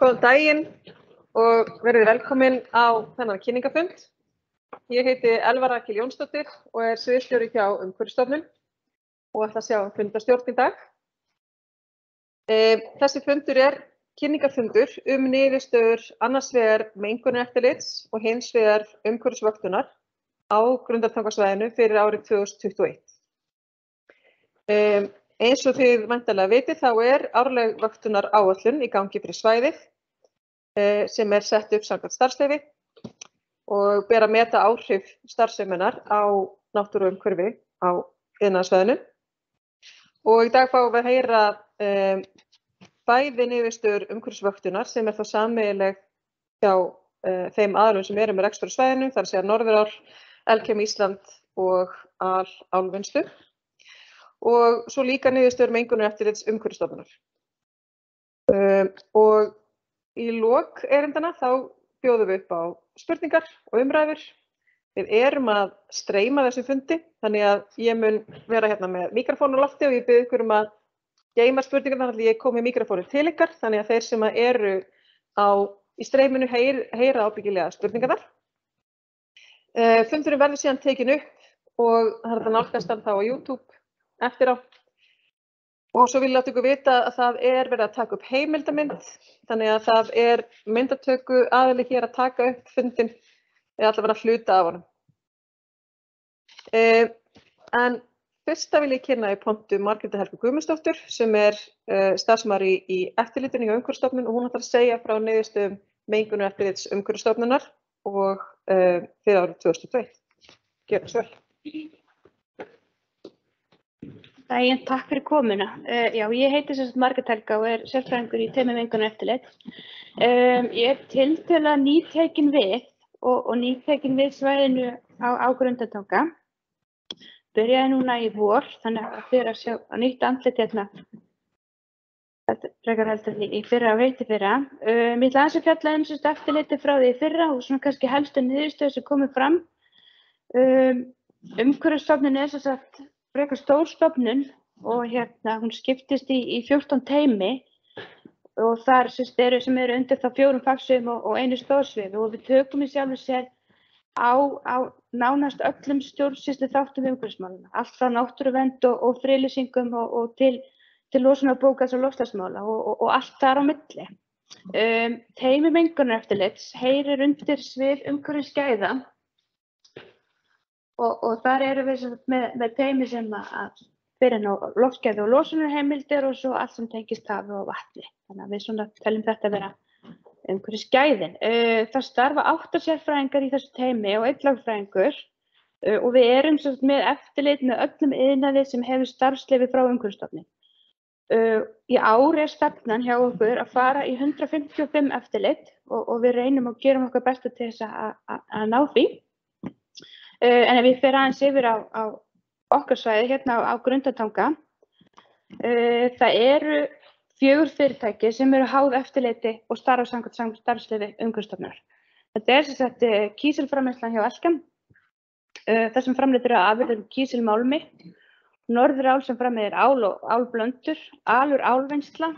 Góðan daginn og verið velkomin á þennan kynningafund. Ég heiti Elva Rakil Jónsdóttir og er sviðstjóri hjá Umhverfisstofnun og ætla að sjá um fundastjórn í dag. E, þessi fundur er kynningafundur um niðurstöður annars vegar mengunum eftirlits og hins vegar umhverfisvöktunar á grundartangarsvæðinu fyrir árið 2021. E, eins og þið mæntalega vitið þá er árleg vöktunar áallun í gangi fyrir svæðið e, sem er sett upp samkvæmt starfsleifi og ber að meta áhrif starfseminar á náttúru umhverfi á yðnaðarsvæðinu. Og í dag fáum við að heyra um, bæði niðurstöður umhverfisvöktunar sem er þá sameigileg hjá uh, þeim aðlum sem eru með rekstur á svæðinu, þar að segja Norðurál, Elkem Ísland og Al Álvinnslu og svo líka niðurstöður mengunum eftir þess umhverfisstofnunar. Um, og í lok erindana þá bjóðum við upp á spurningar og umræður. Við erum að streyma þessu fundi, þannig að ég mun vera hérna með mikrofónu á lofti og ég byrði ykkur um að geima spurningar þannig að ég komi mikrofónu til ykkar, þannig að þeir sem eru á, í streyminu heyr, heyra ábyggilega spurningar þar. Uh, fundurinn verður síðan tekin upp og það er þetta nálgast þá á YouTube eftir á. Og svo vil ég láta ykkur vita að það er verið að taka upp heimildamind, þannig að það er myndatöku aðli hér að taka upp fundin eða allavega að hluta af honum. Eh, en fyrsta vil ég kynna í pontu Margréti Helgu Guðmundsdóttur sem er uh, starfsmari í, eftirlitinu hjá umhverfstofnun og hún ætlar að segja frá neyðustum mengunum eftirlits umhverfstofnunar og uh, fyrir árið 2002. Gjör það svo vel. Dægin, takk fyrir komuna. Uh, já, ég heiti sérst Margret Helga og er sérfræðingur í teimi mengunum eftirlit. Um, ég er til til að nýttekin við og, og nýttekin við svæðinu á, á grundatanga. Byrjaði núna í vor, þannig að fyrir að sjá að nýtt andlit hérna. Þetta frekar heldur í fyrra og heiti fyrra. Um, ég ætla aðeins að fjalla um sérst eftirliti frá því fyrra og svona kannski helstu niðurstöðu sem komið fram. Um, Umhverfstofnun er sérst að frekar stór stofnun og hérna hún skiptist í, í 14 teimi og þar eru sem eru undir það fjórum fagsviðum og, og einu stóðsvið og við tökum í sjálfu sér á, á nánast öllum stjórnsýslu þáttum umhverfismáluna, allt frá náttúruvend og, og frilýsingum og, og til, til losunarbókas og lofslagsmála og, allt þar á milli. Um, teimi mengunar eftirlits heyrir undir svið umhverfisgæða og þar eru við með, með teimi sem að fyrir ná loftgæði og losunarheimildir og svo allt sem tengist hafi og vatni. Þannig að við svona teljum þetta að vera umhverfis gæðin. Uh, það starfa áttar sérfræðingar í þessu teimi og einn lagfræðingur uh, og við erum með eftirlit með öllum yðnaði sem hefur starfslefi frá umhverfstofni. Uh, í ári er stefnan hjá okkur að fara í 155 eftirlit og, og við reynum og gerum okkar bestu til þess að ná því. En ef við fyrir aðeins yfir á, á okkar svæði hérna á, á Grundatanga, það eru fjögur fyrirtæki sem eru háð eftirleiti og starfa samkvæmt starfsleifi umhverfstofnunar. Þetta er sem sagt kísilframleyslan hjá Elkem, þar sem framleitur að afverður kísilmálmi, Norðurál sem framleiðir ál og álblöndur, álur álvinnsla,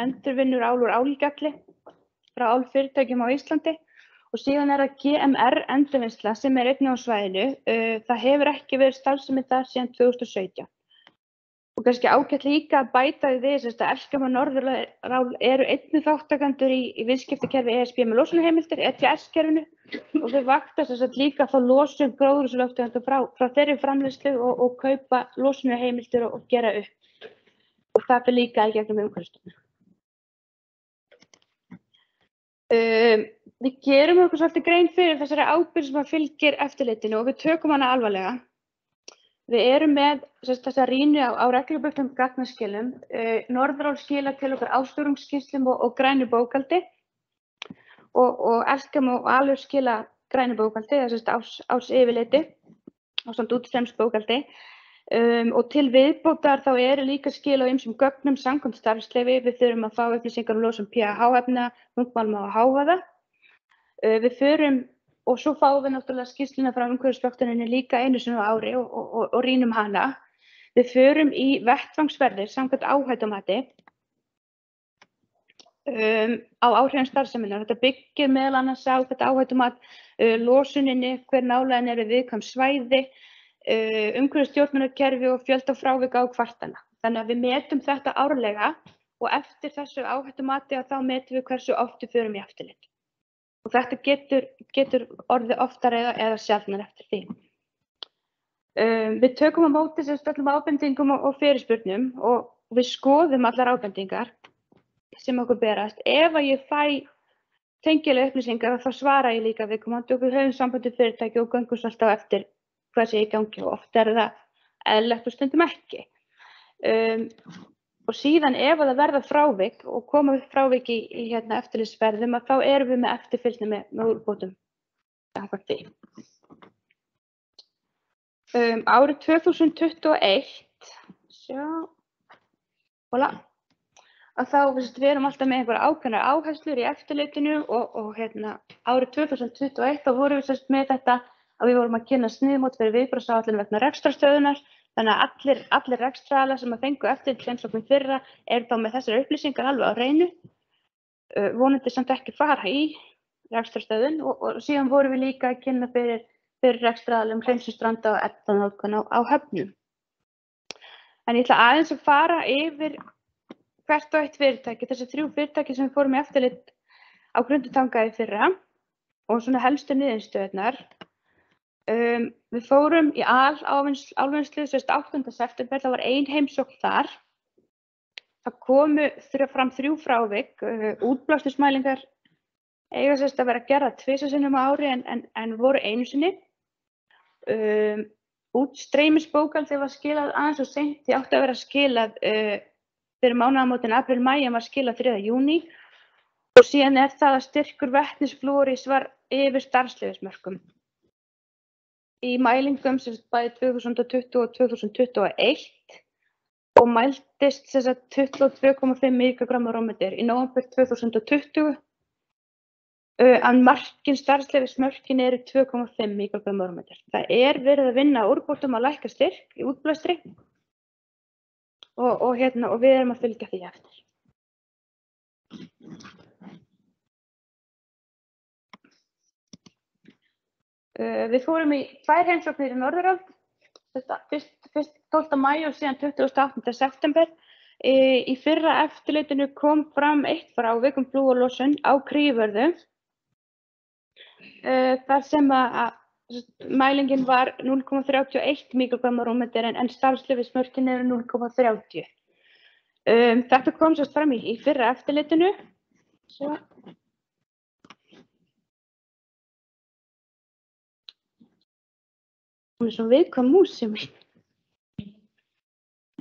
endurvinnur ál úr álgalli frá álfyrirtækjum á Íslandi og síðan er það GMR endurvinnsla sem er einnig á svæðinu. Það hefur ekki verið starfsemið þar síðan 2017. Og kannski ágætt líka að bæta því þess að Elskam og Norðurál eru einnig þáttakandur í, í viðskiptakerfi ESB með losunarheimildir, ETS-kerfinu og þau vakta þess að líka þá losum gróðurslöftu frá, frá þeirri framleyslu og, og kaupa losunarheimildir og, og gera upp. Og það fyrir líka í gegnum umhverfstunum. Um, við gerum okkur svolítið grein fyrir þessari ábyrg sem fylgir eftirlitinu og við tökum hana alvarlega. Við erum með þessa rýni á, á regluböktum gagnaskilum, uh, Norðrál skila til okkar ástúrungsskýslum og, og grænu bókaldi og, og Elskam og Alur skila grænu bókaldi, þess að ás, yfirleiti, ástand útstremsbókaldi um, og til viðbótar þá eru líka skila á ymsum gögnum samkvæmt starfsleifi, við þurfum að fá upplýsingar um losum pH-efna, munkmálma og hávaða. Uh, við förum og svo fáum við náttúrulega skýrsluna frá umhverfisvöktuninni líka einu á ári og, og, og, og rínum hana. Við förum í vettvangsverðir samkvæmt áhættumati um, á áhrifin starfseminnar. Þetta byggir meðal annars á þetta áhættum að uh, losuninni, hver nálegin eru viðkvæm svæði, uh, umhverju stjórnunarkerfi og fjölda frávika á kvartana. Þannig að við metum þetta árlega og eftir þessu áhættumati að þá metum við hversu oft við förum í eftirlit. Og þetta getur, getur orðið oftar eða, eða sjálfnar eftir því. Um, við tökum á móti sem stöldum ábendingum og, og fyrirspurnum og við skoðum allar ábendingar sem okkur berast. Ef að ég fæ tengilega upplýsingar þá svara ég líka við komandi og við höfum sambandi fyrirtæki og göngum alltaf eftir hvað sé í gangi og oft er það eðlegt og stundum ekki. Um, og síðan ef það verða frávik og koma upp frávik í, í hérna, eftirlýsverðum að þá erum við með eftirfylgni með, með úrbótum. Um, árið 2021 sjá, hola, að þá veist, við erum alltaf með einhverja ákveðnar áherslur í eftirlitinu og, og hérna, árið 2021 þá vorum við sérst með þetta að við vorum að kynna sniðmót fyrir viðbröðsáallinu vegna rekstrarstöðunar þannig að allir, allir rekstraaðlar sem að fengu eftir hljómsóknum fyrra er þá með þessar upplýsingar alveg á reynu uh, vonandi samt ekki fara í rekstrarstöðun og, og síðan vorum við líka að kynna fyrir, fyrir rekstraaðlum hljómsumstranda og ettanótkun á, á höfnum en ég ætla aðeins að fara yfir hvert og eitt fyrirtæki, þessi þrjú fyrirtæki sem fórum í eftirlit á grundutangaði fyrra og svona helstu niðurstöðnar. Um, við fórum í al álvinnslu 8. september, það var ein heimsókn þar. Það komu fram þrjú frávik, uh, útblástusmælingar eiga sérst að vera að gera tviðsasinnum á ári en, en, en voru einu sinni. Um, útstreymisbókald þegar var skilað aðeins og sent, því átti að vera skilað uh, fyrir mánagamótin april-mæ en var skilað 3. júni og síðan er það að styrkur vetnisflúris var yfir starfsleifismörkum. Í mælingum sem bæði 2020 og 2021 og mæltist að 22,5 mikrogram á rómetir í nógambur 2020 en markin starfsleifismörkin eru 2,5 mikrogram á rómetir. Það er verið að vinna úrbótum að læka styrk í útblæstri og, og, hérna, og við erum að fylgja því eftir. Uh, við fórum í tvær heimsóknir í Norðuröld, fyrst, fyrst 12. mæj og síðan 28. september. E, í fyrra eftirleitinu kom fram eitt frávikum flúorlósun á kríförðu uh, þar sem að mælingin var 0,31 mikrogrammar rúmmetir en, en starfslefismörkin eru 0,30. Um, þetta kom sérst fram í, í fyrra eftirlitinu. Svo. Hún er svo viðkvæm músið mín.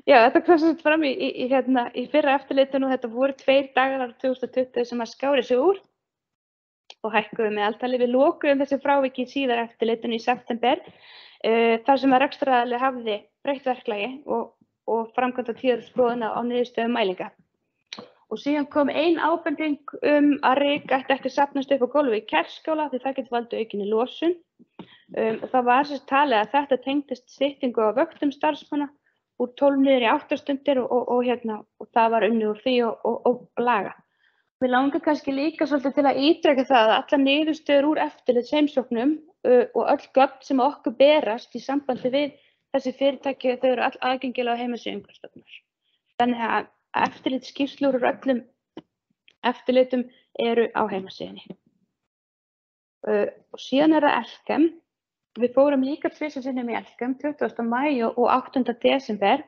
Já, þetta kom sérst fram í, í, hérna, í fyrra eftirlitinu og þetta voru tveir dagar á 2020 sem að skári sig úr og hækkuðum með alltali. Við lókuðum þessi fráviki síðar eftirlitinu í september uh, þar sem að rekstraðali hafði breytt verklagi og, og framkvæmta tíður skoðuna á niðurstöðum mælinga. Og síðan kom ein ábending um að Rík ætti ekki sapnast upp á gólfi í kerskála því það getur valdið aukinni losun. Um, og það var sérst talið að þetta tengdist stýttingu á vöktum starfsmanna úr 12 niður í 8 stundir og, og, hérna, og það var unni úr því og laga. Mér langar kannski líka svolítið til að ídrega það að alla niðurstöður úr eftirlit seimsóknum uh, og öll gögn sem okkur berast í sambandi við þessi fyrirtæki þau eru all aðgengilega á heimasíðu umhverfstofnar. Þannig að eftirlit skýrslur úr öllum eftirlitum eru á heimasíðinni. Uh, og síðan er það Elkem. Við fórum líka tviðsasinnum í Elkem 20. mæ og 8. desember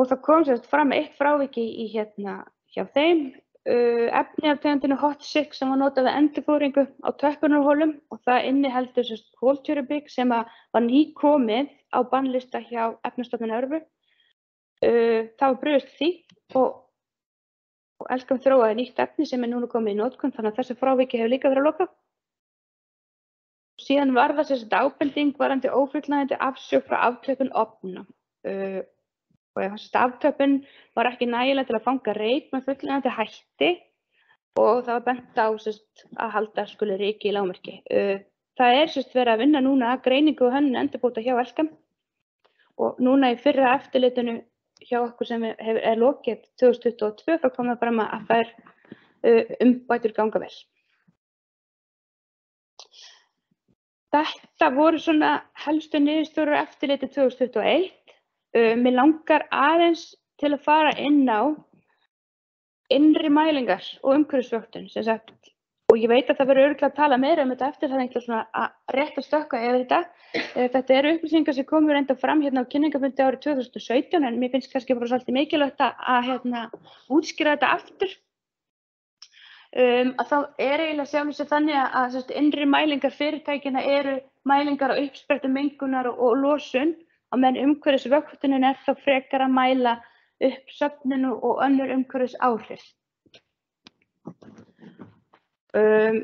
og það kom sérst fram eitt fráviki í hérna hjá þeim uh, efni af tegundinu Hot 6 sem var notað við endurfóringu á tökkunarhólum og það inniheldur sérst hóltjörubík sem var nýkomið á bannlista hjá efnastofnun Örfu. Uh, það var bröðist því og, og Elskam þróaði nýtt efni sem er núna komið í nótkunn þannig að þessu fráviki hefur líka verið að loka. Síðan var það sérst ábending varandi ófullnægandi afsjók frá aftökun opna. Uh, og ef þessi aftöpun var ekki nægilega til að fanga reyk með fullnægandi hætti og það var bent á sérst, að halda skuli reyki í lágmerki. Það er sérst verið að vinna núna að greiningu og hönnun endurbúta hjá Elskam og núna í fyrra eftirlitinu hjá okkur sem er, er lokið 2022 þá kom það fram að það er uh, umbætur ganga vel. Þetta voru svona helstu niðurstöður á eftirliti 2021. Uh, mér langar aðeins til að fara inn á innri mælingar og umhverfisvöktun sem sagt og ég veit að það verður örgulega að tala meira um þetta eftir það er einhver svona að rétt að stökka yfir þetta. Eh, Þetta eru upplýsingar sem komur enda fram hérna á kynningafundi árið 2017 en mér finnst kannski bara svolítið mikilvægt að hérna, útskýra þetta aftur. Um, að þá er eiginlega sjálfum sér þannig að, að sérst, innri mælingar fyrirtækina eru mælingar á uppsprettum mengunar og, og losun og menn umhverfisvöktunin er þá frekar að mæla uppsöfninu og önnur umhverfis áhrif. Um,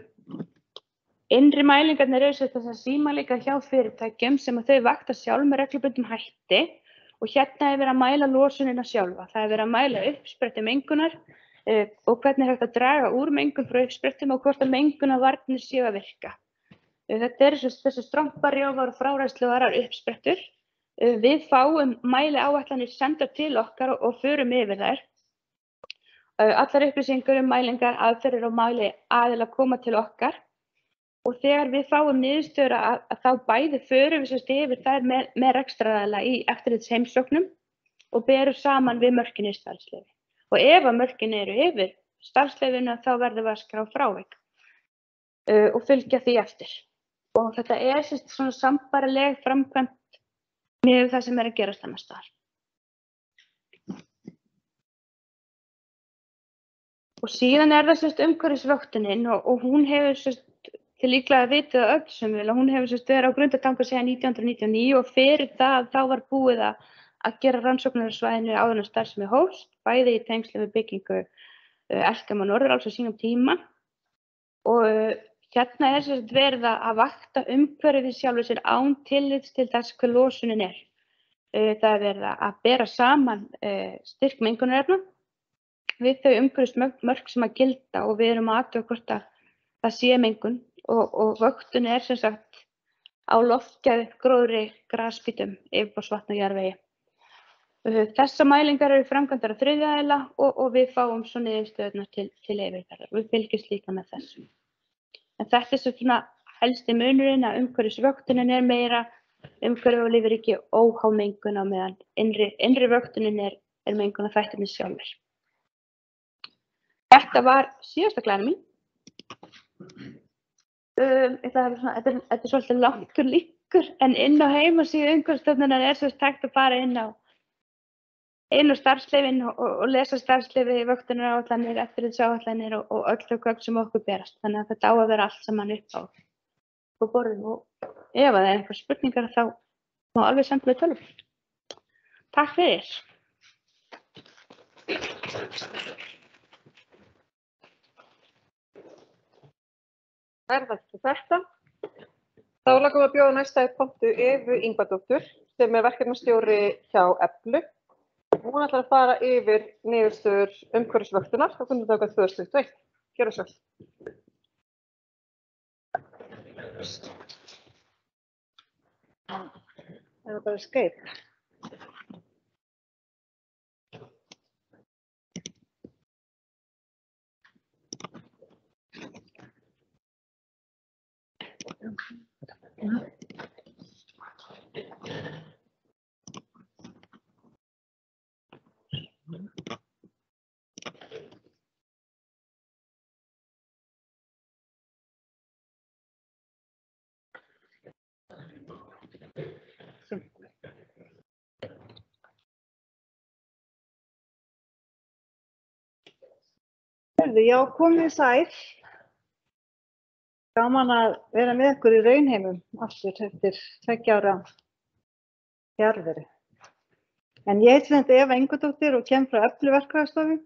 innri mælingarnir eru þess að símælingar hjá fyrirtækjum sem að þau vakta sjálf með reglubundum hætti og hérna er verið að mæla losunina sjálfa. Það er verið að mæla uppspretti mengunar uh, og hvernig er hægt að draga úr mengun frá uppsprettum og hvort að mengunarvarnir séu að virka. Uh, þetta eru þessi stromparjófar og fráræslu og aðrar uppsprettur. Uh, við fáum mæli áætlanir senda til okkar og, og förum yfir þær. Allar upplýsingar um mælingar, aðferðir og mæli aðila koma til okkar og þegar við fáum niðurstöður að, að þá bæði förum við sérst yfir þær með, með rekstraðala í eftirlits heimsóknum og berum saman við starfslefi. Og ef að mörkinni eru yfir starfslefinu þá verðum við að skrá frávik uh, og fylgja því eftir. Og þetta er sérst svona sambarileg framkvæmt með það sem er að gerast þannig staðar. Og síðan er það sérst umhverfisvöktunin og, og hún hefur sérst til líklega að vitið að öll sem vil að hún hefur sérst verið á grundatanga síðan 1999 og fyrir það þá var búið að, að gera rannsóknar á svæðinu áður en starfsemi hóst, bæði í tengslu með byggingu uh, Elkam og Norðuráls á sínum tíma og uh, hérna er verið að að vakta umhverfið sjálfur sér án tillits til þess hvað losunin er. Uh, það er verið að bera saman styrk mengunarefna við þau umhverfismörk sem að gilda og við erum að aðtöða hvort að það sé mengun og, og vöktun er sem sagt á loftgæði gróðri graspítum yfirbórsvatn og jarðvegi. Þessa mælingar eru framkvæmdar að þriðjaðila og, og við fáum svo niðurstöðunar til, til yfirferðar. Við fylgjumst líka með þessu. En þetta er svona helsti munurinn að umhverfisvöktunin er meira umhverfi og lifir ekki óhá mengun á meðan innri, innri vöktunin er, er mengun að þættinni sjálfur. Þetta var síðasta glæna mín. Um, þetta, er svona, þetta, er, þetta er svolítið langur líkur en inn á heimasíðu umhverfstöfnunar er svo tækt að fara inn á inn á starfsleifin og, og, lesa starfsleifi vöktunar áallanir, eftirlitsáallanir og, og öll þau gögn sem okkur berast. Þannig að þetta á að vera allt saman upp á, á borðinu og ef það er einhver spurningar þá má alveg senda með tölum. Takk fyrir. Er það ekki þetta? Þá langum við að bjóða næsta í pontu Efu Ingvardóttur sem er verkefnastjóri hjá Eflu. Hún ætlar að fara yfir niðurstöður umhverfisvöktunar á kundataka 2021. Gjör það svo. Það er bara skeip. Herðu, já, komið sæl. Gaman að vera með ykkur í raunheimum aftur eftir tveggja ára fjárveru. En ég heit þetta Eva Ingudóttir og kem frá Eflu verkvæðastofu.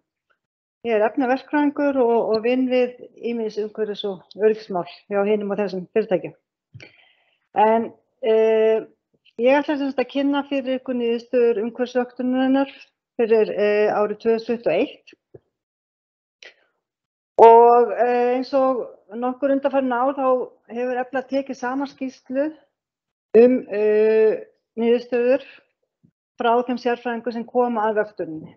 Ég er efnaverkvæðingur og, og vinn við ímiðs umhverfis og örgismál hjá hinum og þessum fyrirtækjum. En uh, ég ætla semst að kynna fyrir ykkur niðurstöður umhverfisvöktunarinnar fyrir uh, árið 2021. Og uh, eins og nokkur undanfærin ár þá hefur efla tekið saman skýrslu um uh, niðurstöður frá þeim sérfræðingum sem koma að vöktuninni.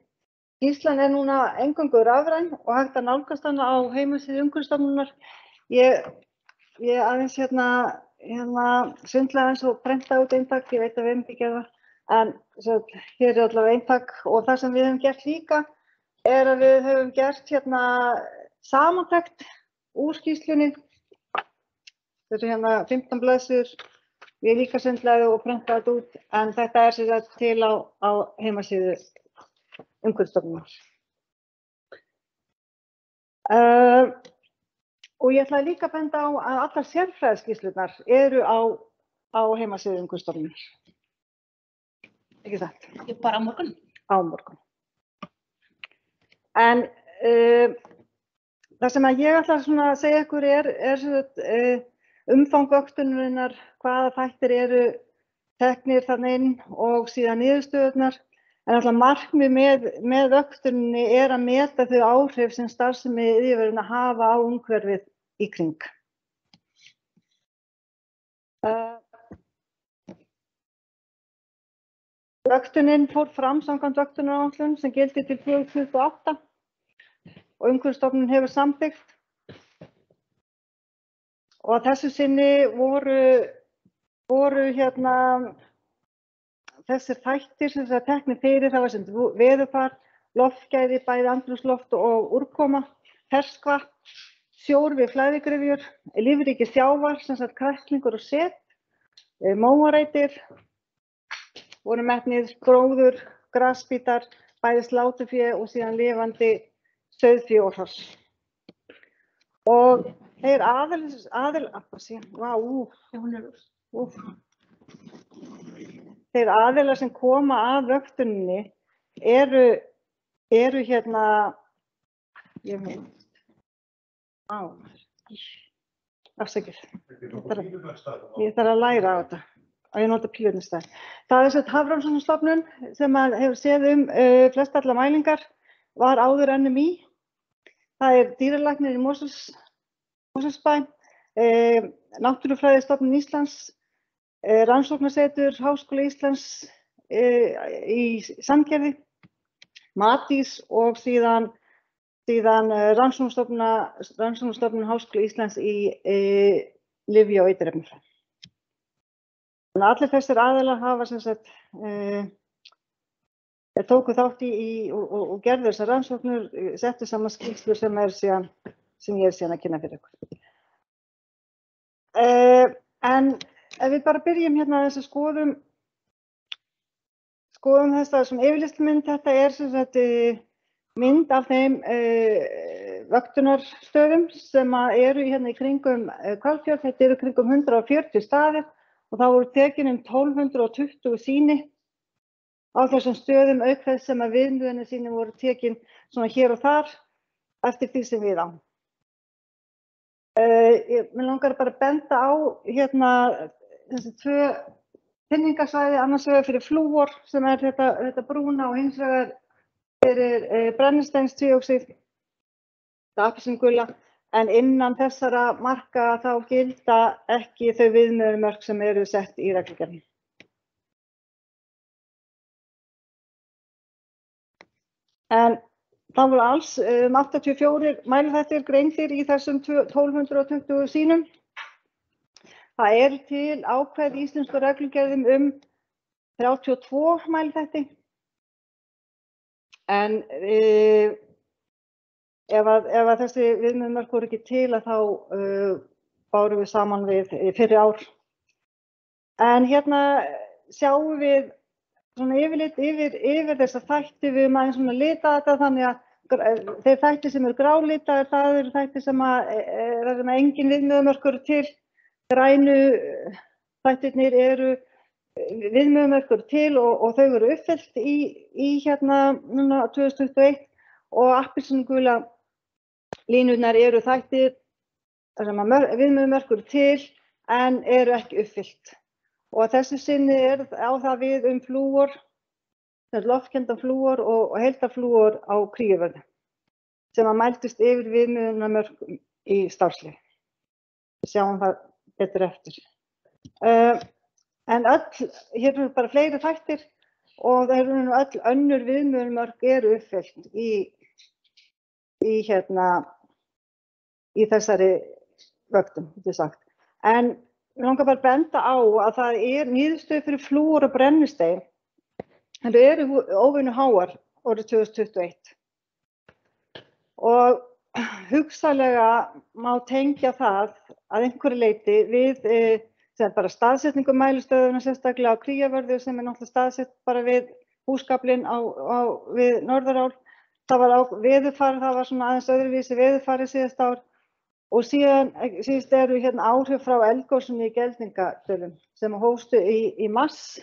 Skýrslan er núna engangur rafræn og hægt að nálgast hana á heimasíðu umhverfstofnunar. Ég, ég aðeins hérna, hérna svindla eins og prenta út eintak, ég veit að við hefum ekki gerða, en svo, hér er allavega eintak og það sem við hefum gert líka er að við höfum gert hérna samantækt úr skýrslunni. Þetta er hérna 15 blaðsur, ég líka svindlaði og prentaði þetta út, en þetta er sér þetta til á, á heimasíðu umhverfstofnunar. Uh, og ég ætlaði líka að benda á að allar sérfræðskíslunar eru á, á heimasíðu umhverfstofnunar. Ekki það? Bara á morgun. Á morgun. En uh, það sem að ég ætla að segja ykkur er, er uh, umfang vöktunarinnar, hvaða þættir eru teknir þannig inn og síðan niðurstöðunar. En alltaf markmið með, með vöktuninni er að meta þau áhrif sem starfsemi yfirverðin að hafa á umhverfið í kring. Uh, vöktunin fór fram samkvæmt vöktunaráallun sem gildi til 2028 og umhverfstofnun hefur samþygt. Og að þessu sinni voru, voru hérna þessir þættir sem það teknir fyrir það var sem veðufar, loftgæði, bæði andrúsloft og úrkoma, ferskva, sjór við flæðigrefjur, lífriki sjávar, sem sagt kræklingur og set, móarætir, voru metnið gróður, grasbítar, bæði slátufjö og síðan lifandi söðfjö og hross. Og þeir aðil, aðil, að sé, vá, úf, úf þeir aðilar sem koma að vöktuninni eru, eru hérna, ég mynd, á, afsækjur, ég þarf að læra á þetta. Og ég nota pílunistæð. Það er þess að Hafránssonstofnun sem hefur séð um uh, flest allar mælingar var áður NMI. Það er dýralagnir í Moselsbæ, uh, Náttúrufræðistofnun Íslands, Eh, rannsóknarsetur Háskóla Íslands eh, í Sandgerði, Matís og síðan, síðan eh, rannsóknarstofnun Háskóla Íslands í Livi og Eitirefnifræð. Þannig að allir þessir aðelar hafa sem sagt, uh, tóku þátt í, í og, og, og gerðu þessar rannsóknur, settu saman skýrslu sem, sem ég er síðan að kynna fyrir ykkur. Uh, en ef við bara byrjum hérna þess að skoðum skoðum þess að sem yfirlistmynd þetta er sem sagt mynd af þeim uh, vöktunarstöðum sem eru hérna í kringum uh, Kvalfjörð, þetta eru kringum 140 staðir og þá voru tekin um 1220 síni á þessum stöðum auk þess sem að viðmjöðinu síni voru tekin svona hér og þar eftir því sem við á. Uh, ég, mér langar bara að benda á hérna þessi tvö finningasvæði, annars vegar fyrir flúor sem er þetta, þetta brúna og hins vegar fyrir e, brennisteinstvíóksið, þetta apelsingula, en innan þessara marka þá gilda ekki þau viðmjöðumörk sem eru sett í reglugjörni. En það voru alls um 84 mælþættir greintir í þessum 1220 sínum. Það er til ákveð íslensku reglugerðum um 32 mælþætti en e, ef, að, ef að þessi viðmjöðumörk voru ekki til að þá uh, bárum við saman við fyrir ár. En hérna sjáum við svona yfirleitt yfir, yfir þess að þætti við erum aðeins svona lita þetta þannig að þeir þætti sem eru grálitaðir það eru þætti sem að, e, er að engin viðmjöðumörkur til grænu þættirnir eru viðmjögumörkur til og, og þau eru uppfyllt í, í hérna núna 2021 og appilsingula línunar eru þættir sem viðmjögumörkur til en eru ekki uppfyllt. Og þessu sinni er á það við um flúor, loftkendan flúor og, heldaflúor á kríuverði sem að mæltist yfir viðmjögumörkum í starfslið. Sjáum það betur eftir. Uh, en öll, hér eru bara fleiri þættir, og það eru nú öll önnur viðmjörnmörk eru uppfyllt í, í hérna, í þessari vöktum, þetta er sagt. En ég langar bara að benda á að það er nýðustöð fyrir flúor og brennistein, það eru óvinnu háar árið 2021 og hugsalega má tengja það að einhverju leiti við e, sem bara staðsetningu mælustöðuna sérstaklega á kríavörðu sem er náttúrulega staðsett bara við húskablin á, á, við Norðurál. Það var á veðurfari, það var svona aðeins öðruvísi veðurfari síðast ár og síðan síðast eru hérna áhrif frá eldgóðsum í geldingadölum sem hóstu í, í mass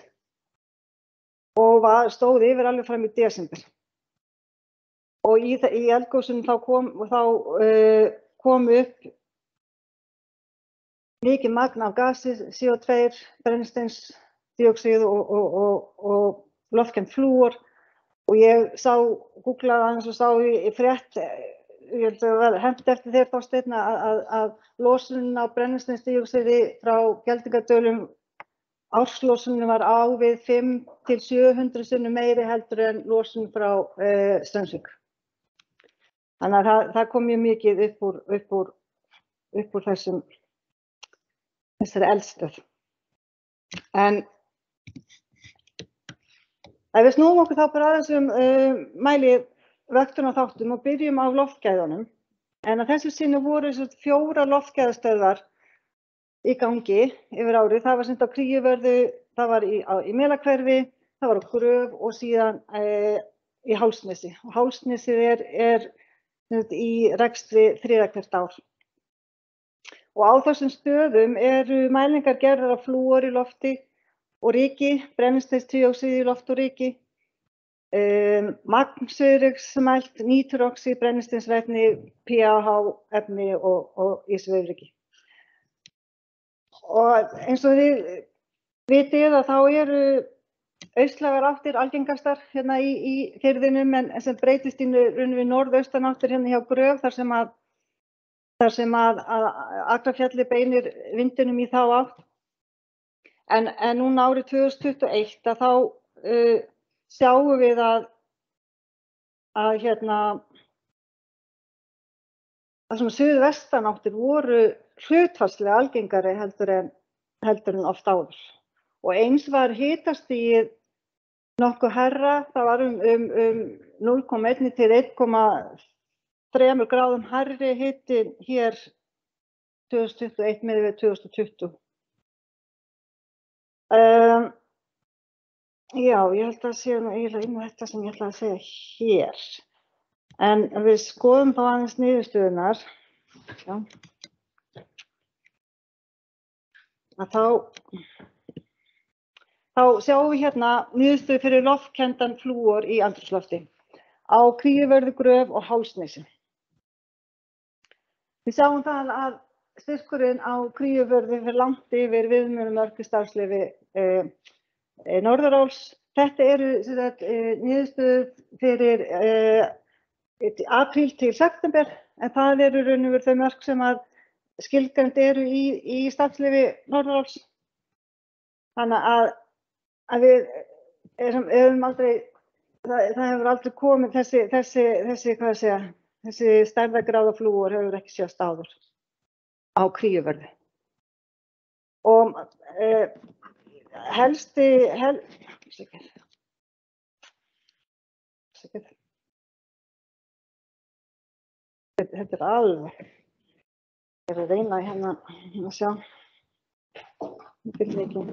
og var, stóð yfir alveg fram í desember. Og í, í eldgóðsum þá kom, þá, uh, kom upp mikið magn af gasi, CO2, brennsteinsdioxíð og, og, og, og loftkend flúor. Og ég sá, googlaði aðeins og sá í, í frétt, ég held að það var hendt eftir þér þá steina að, að, að losunin á brennsteinsdioxíði frá geldingadölum árslósunum var á við 5 til 700 sinnum meiri heldur en losun frá uh, Strömsvík. Þannig að það, það kom mjög mikið upp úr, upp úr, upp úr þessum, þessari eldstöð. En ef við snúum okkur þá bara aðeins um uh, mæli vöktun á þáttum og byrjum á loftgæðunum. En að þessu sinni voru fjóra loftgæðastöðar í gangi yfir árið. Það var sem þetta á kríuvörðu, það var í, í melakverfi, það var á gröf og síðan uh, í hálsnesi. Og hálsnesið er, er í rekstri þriðakvært ár. Og á þessum stöðum eru mælingar gerðar af flúor í lofti og ríki, brennisteinstríóksið í loft og ríki, um, magnsöðuriksmælt, nýturoksið, brennisteinsvetni, PAH efni og, og ísvöðriki. Og eins og þið vitið að þá eru austlægar áttir algengastar hérna í, í hyrðinum en sem breytist í raun við norðaustan áttir hérna hjá gröf þar sem að þar sem að, að Akrafjalli beinir vindinum í þá átt. En, en núna árið 2021 að þá uh, sjáum við að að hérna að svona suðvestan áttir voru hlutfarslega algengari heldur en, heldur en oft áður. Og eins var hitastíð nokkuð herra, það var um, um, um 0,1 til 1,3 gráðum herri hitin hér 2021 með við 2020. Um, já, ég held að sé nú eiginlega inn á þetta sem ég ætla að segja hér. En við skoðum þá aðeins. Að þá þá sjáum við hérna niðurstöðu fyrir loftkendan flúor í andrúrslofti á Kríuvörðu gröf og Hálsnesi. Við sjáum það að styrkurinn á Kríuvörðu fyrir langt yfir viðmjörnum örku starfslefi eh, Norðuráls. Þetta eru eh, niðurstöðu fyrir apríl til september en það eru raun og veru þau mörg sem að skilgjönd eru í, í starfslefi Norðuráls. Þannig að að við erum, erum aldrei, það, það hefur aldrei komið þessi, þessi, þessi, hvað að segja, þessi stærðagráða flúor hefur ekki sjást áður á kríuverði. Og eh, helsti, hel, þetta er alveg, ég er að reyna hérna að sjá, er mikið.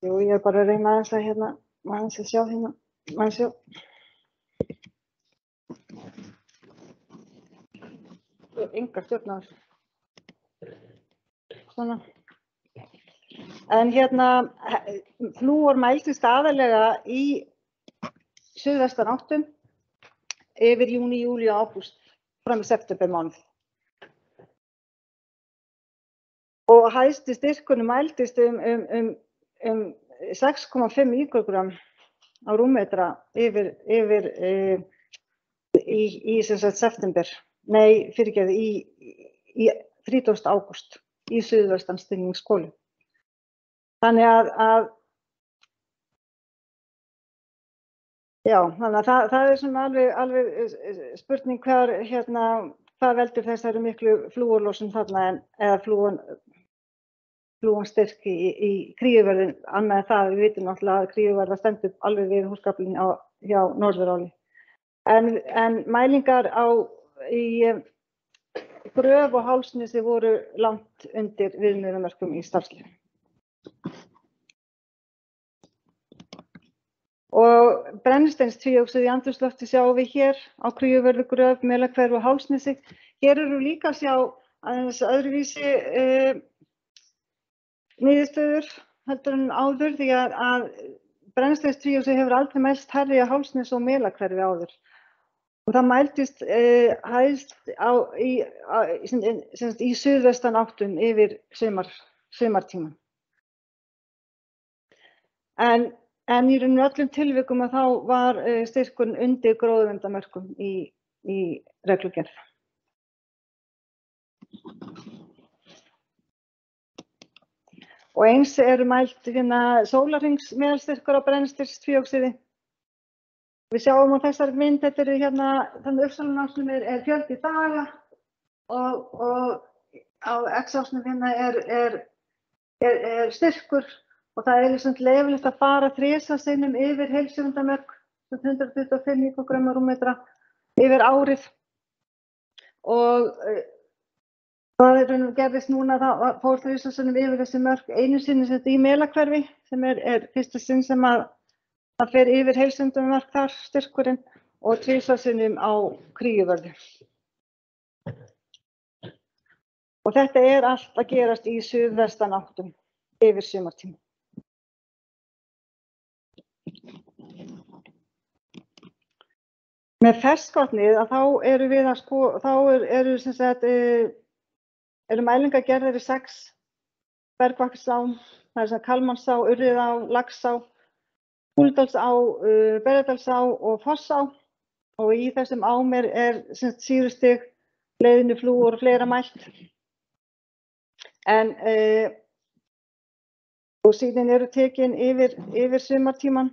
Jú, ég er bara að reyna aðeins að hérna, aðeins að sjá hérna, aðeins sjá. Ég hef yngar stjórn á þessu. Svona. En hérna, flúor mæltist aðalega í suðvestan áttum yfir júni, júli og ágúst fram í september mánuð. og hæsti styrkunum mæltist um, um, um, um 6,5 mikrogram á rúmmetra yfir, yfir e, í, í sagt, september, nei fyrirgeði í, í 30. ágúst í suðvestan stinningskólu. Þannig að, að já, þannig að það, það er svona alveg, alveg eh, spurning hver, hérna, hvað veldur þessari miklu flúorlósun þarna en, eða flúon, flúon styrk í, í kríuverðin, annað það, við vitum náttúrulega að kríuverða stendur alveg við húsgaflinn á, hjá Norðuráli. En, en mælingar á, í eh, gröf og hálsnesi voru langt undir viðmiðumörkum í starfsliðum. Og brennisteinstvíóksið í andrúrslofti sjáum við hér á Kríuverðu gröf, Melakverf og Hálsnesi. Hér eru líka að sjá aðeins öðruvísi uh, niðurstöður heldur en áður því að, að brennisteinstvíóksið hefur aldrei mælst herri að Hálsnes og Melakverfi áður. Og það mæltist uh, hægst á, í, á, sem, sem, í suðvestan áttum yfir sumar, sumartíman. En En í rauninu öllum tilvikum að þá var uh, styrkun undir gróðurvendamörkum í, í reglugerð. Og eins eru mælt hérna sólarhengs meðalstyrkur á brennstyrstfjóksiði. Við sjáum á þessari mynd, þetta eru hérna, þannig uppsalunásunum er, er fjöldi daga og, og á x-ásnum hérna er, er, er styrkur og það er svona leifilegt að fara þrisa sinnum yfir heilsjöfundamörk 125 mikrogrammar rúmmetra yfir árið. Og uh, það er raun og gerðist núna það fór þrisa sinnum yfir þessi mörk einu sinni sem þetta í melakverfi sem er fyrsta sinn sem að það fer yfir heilsjöfundamörk þar styrkurinn og þrisa sinnum á kríuvörðu. Og þetta er allt að gerast í suðvestan áttum yfir sumartíma. Með ferskvatnið að þá eru við að sko, þá er, eru sem sagt, uh, eru mælingar gerðir í sex bergvaksám, það er sem Kalmansá, Urriðá, Lagsá, Húldalsá, uh, Berðardalsá og Fossá. Og í þessum ám er, sírustig, leiðinu flúor og fleira mælt. En uh, og síðan eru tekin yfir, yfir sumartíman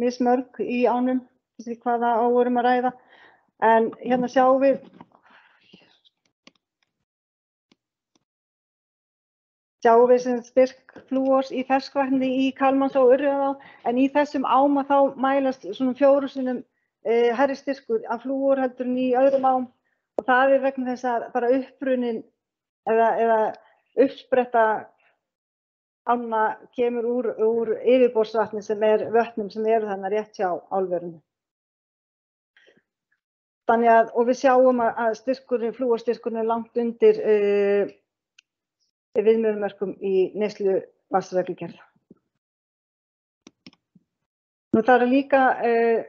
mismörg í ánum hvaða áurum að ræða. En hérna sjáum við sjáum við sem styrk flúors í ferskvækni í Kalmans og Urriðá en í þessum áma þá mælast svona fjóru sinum e, herri styrkur af flúor heldur en í öðrum ám og það er vegna þess að bara uppbrunin eða, eða uppspretta ána kemur úr, úr yfirborðsvatni sem er vötnum sem eru þannig rétt hjá álverðinu. Þannig að, og við sjáum að, styrkurinn, flúastyrkurinn er langt undir uh, viðmjörnmörkum í neyslu vassreglugerð. Nú það eru líka uh,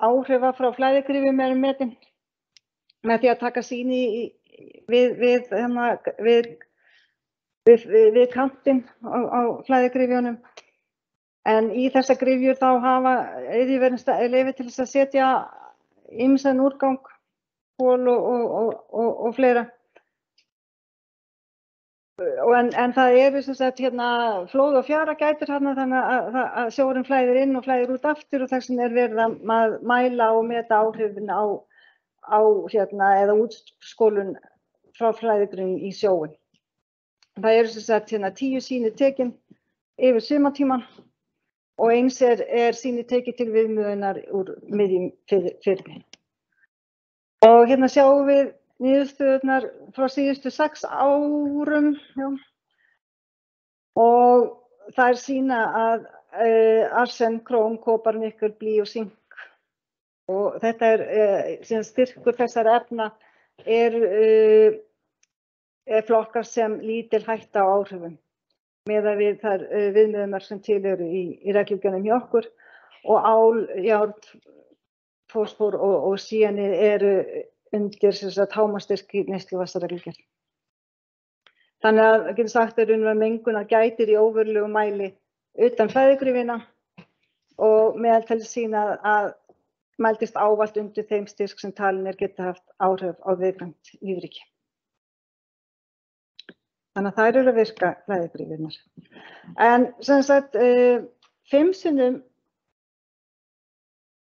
áhrifa frá flæðigrifum erum metin með því að taka síni í, við, við, hérna, við, við, kantinn á, á flæðigrifjónum. En í þessa grifjur þá hafa eða verið lefi til þess að setja ymsan úrgang, hól og, og, og, og fleira. En, en það eru sem sagt hérna flóð og fjara gætur hérna þannig að, að sjórin flæðir inn og flæðir út aftur og þess vegna er verið að mæla og meta áhrifin á, á hérna eða útskólun frá flæðigrunn í sjóin. Það eru sem sagt hérna tíu síni tekinn yfir sumatíman og eins er, er síni tekið til viðmjöðunar úr miðjum fyrrni. Og hérna sjáum við niðurstöðunar frá síðustu sex árum já. og það er sína að uh, arsen, króm, kopar, nikkel, blí og zink. Og þetta er uh, styrkur þessar efna er, uh, er flokkar sem lítil hætta á áhrifum. Með að við þar viðmiðumar sem til eru í, í reglugjónum hjá okkur. Og ál, járn, fósfor og, og síðanir eru undir hámastyrk í neysluvastareglugjón. Þannig að, getur sagt, er unverð mengun að gætir í óverulegu mæli utan fæðigrifina og meðaltali sína að mæltist ávalt undir þeim styrk sem talin er geta haft áhrif á viðgangt lífriki. Þannig að þær eru að virka flæðibrýðunar. En sem sagt, uh, fimm sinnum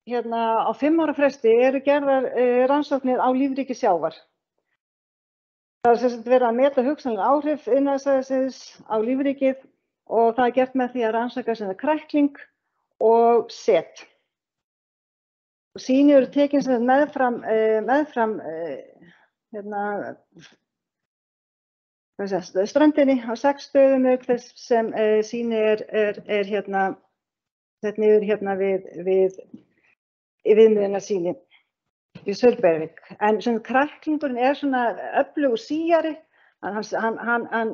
hérna á fimm ára fresti eru gerðar uh, rannsóknir á lífríki sjávar. Það er sagt verið að meta hugsanlega áhrif innanstæðisins á lífríkið og það er gert með því að rannsaka sem það krækling og set. Sýni eru tekin sem meðfram, uh, meðfram uh, hérna, hvað sé, st- ströndinni á sex stöðum sem uh, sýni er, er, er hérna, sett niður hérna við, við viðmiðuna síni í Sölbergvik. En svona kræklingurinn er svona öflugur síjari, hann, hann, hann, hann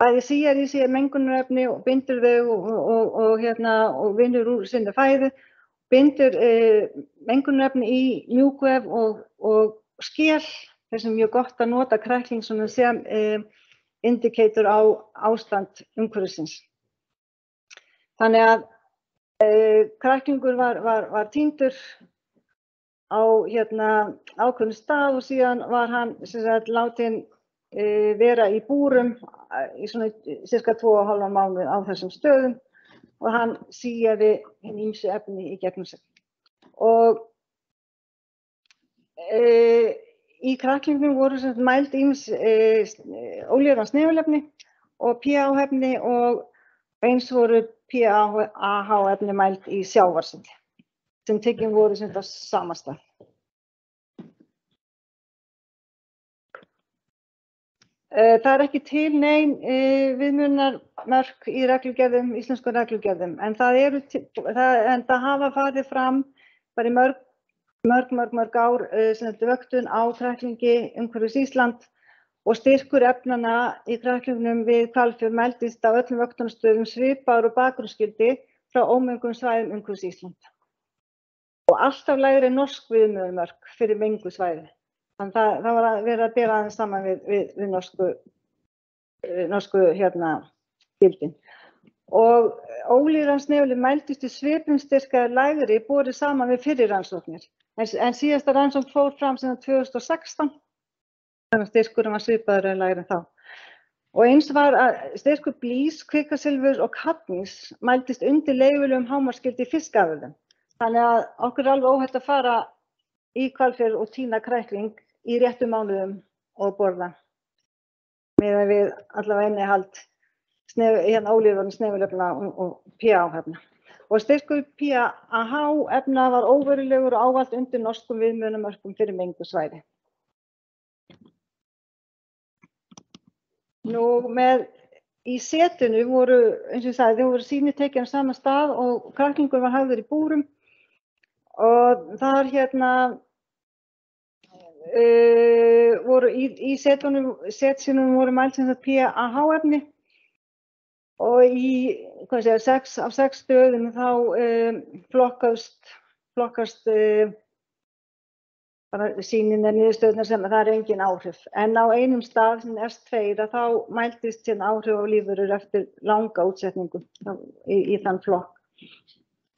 bæði síjar í sig mengunarefni og bindur þau og, og, og, hérna, og vinnur úr sinni fæðu, bindur uh, mengunarefni í mjúkvef og, skél, þess að mjög gott að nota krækling sem uh, indikator á ástand umhverfisins. Þannig að kræklingur var, var, var týndur á hérna, ákveðnum stað og síðan var hann sagt, látin uh, vera í búrum uh, í svona cirka 2,5 mánuð á þessum stöðum og hann síjaði hinn ímsu efni í gegnum sig. Og uh, í kraklingnum voru sagt, mæld íms ólíðan snefilefni og pH-efni og eins voru pH-efni mæld í sjávarsindi sem tekinn voru sem þetta samastað. Eh, Það er ekki til neinn viðmunarmörk í reglugerðum, íslensku reglugerðum, en það, eru, það, en það hafa farið fram bara í mörg, mörg, mörg, mörg ár eh, vöktun á kræklingi umhverfis Ísland og styrkur efnana í kræklingnum við kvalfjörð meldist á öllum vöktunarstöðum svipar og bakgrunnsskildi frá ómengum svæðum umhverfis Ísland og alltaf lægri norsk viðmjöðumörk fyrir mengu svæði. Þannig það, það var að vera að bera aðeins saman við, við, við norsku, norsku hérna gildin. Og ólíðans nefnileg mældist í svipum styrkaði lægri borið saman við fyrir rannsóknir. En, en síðasta rannsókn fór fram sem 2016, þannig að styrkurum var svipaður en lægri en þá. Og eins var að styrkur blís, kvikasilfur og kadmís mældist undir leifilum hámarskildi í fiskaföðum. Þannig að okkur er alveg óhætt að fara í kvalfjörð og týna krækling í réttu mánuðum og borða. Með að við allavega einni hald snef, hérna ólíðan snefilefna og, og pH-efna. Og styrkur pH efna var óverulegur og ávalt undir norskum viðmjönumörkum fyrir mengu svæði. Nú með í setinu voru, eins og ég sagði, þau voru síni tekið á sama stað og kræklingur var hafður í búrum. Og þar hérna uh, voru í, í setunum, setsinum voru sem þetta PAH-efni og í, hvað segja, sex, á sex stöðum þá um, flokkast, flokkast uh, sínin er niðurstöðunar sem að það er engin áhrif. En á einum stað sem S2 að þá mæltist hérna áhrif á lífurur eftir langa útsetningu í, í þann flokk.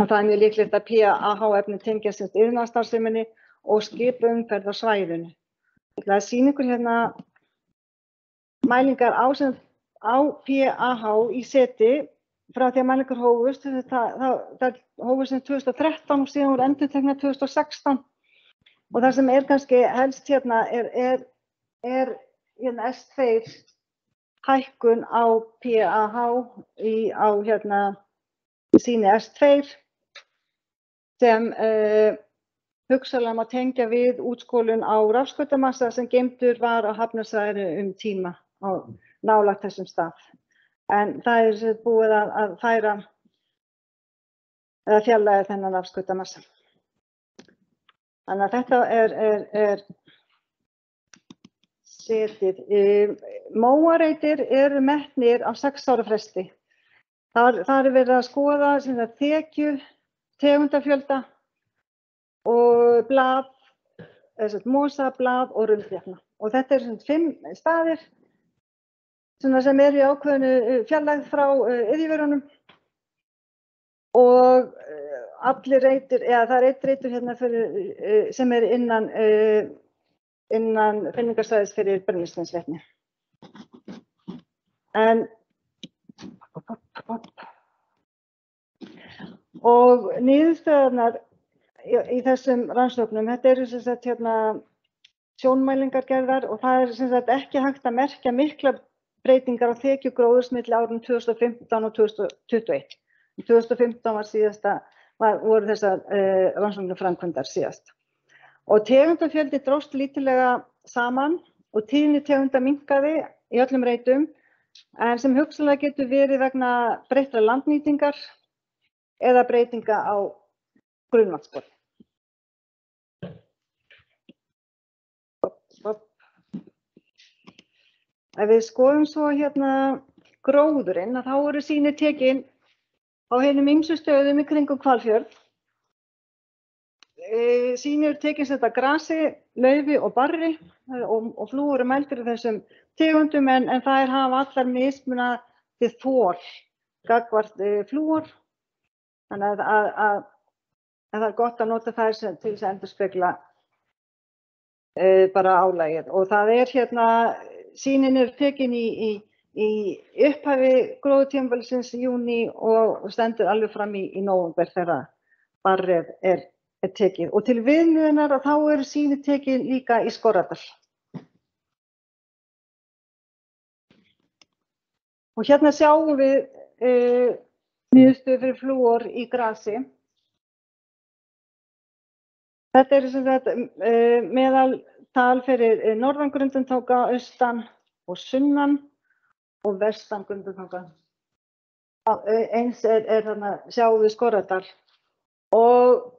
Það er mjög líklegt að PAH-efni tengjast þetta yfirnaðstarfseminni og skipa umferð á svæðinu. Það er síningur hérna mælingar á, á PAH í seti frá því að mælingar hófust. Það, það, það hófust sem 2013 og síðan voru endur tekna 2016. Og það sem er kannski helst hérna er, er, er hérna S2 hækkun á PAH í, á hérna síni S2 sem uh, hugsalega má tengja við útskólun á rafskautamassa sem geimtur var á hafnarsvæðinu um tíma á nálagt þessum stað. En það er búið að, að færa eða fjallaði þennan rafskautamassa. Þannig að þetta er, er, er setið. Móareitir eru metnir á sex ára fresti. Það, það er verið að skoða það þekju, tegundafjölda og að mosa, blað og rullfjallna. Og þetta er svona fimm staðir sem eru í ákveðinu fjallægð frá yðjverunum og allir reytir, eða það er eitt reytur hérna fyrir, sem er innan, innan finningarsvæðis fyrir brennistinsvetni. En og niðurstöðunar í, í þessum rannsóknum, þetta eru sem sagt hérna sjónmælingar gerðar og það er sem sagt ekki hægt að merkja mikla breytingar á þekju gróðursmiðli árun 2015 og 2021. 2015 var síðasta, var, voru þessar uh, rannsóknir framkvæmdar síðast. Og tegundafjöldi dróst lítilega saman og tíðni tegunda minkaði í öllum reytum en sem hugsanlega getur verið vegna breyttra landnýtingar eða breytinga á grunnvatnsborði. Ef við skoðum svo hérna gróðurinn, þá eru síni tekin á heinum ymsu stöðum í kringum kvalfjörð. E, síni eru tekin þetta grasi, laufi og barri og, og flúur er mælt fyrir þessum tegundum en, en það er hafa allar mismuna til þól gagvart e, flúor. Þannig að, að, að, að það er gott að nota þær til þess að endur spekla e, bara álægir. Og það er hérna, sínin er tekin í, í, í upphafi gróðutímafélsins í júni og stendur alveg fram í, í nóvumber þegar barrið er, er tekið. Og til viðmiðunar þá eru síni tekið líka í Skorradal. Og hérna sjáum við uh, niðurstöðu fyrir flúor í grasi. Þetta er sagt uh, meðaltal fyrir uh, norðan grunduntóka, austan og sunnan og vestan grunduntóka. Eins er, er þarna við Skorradal. Og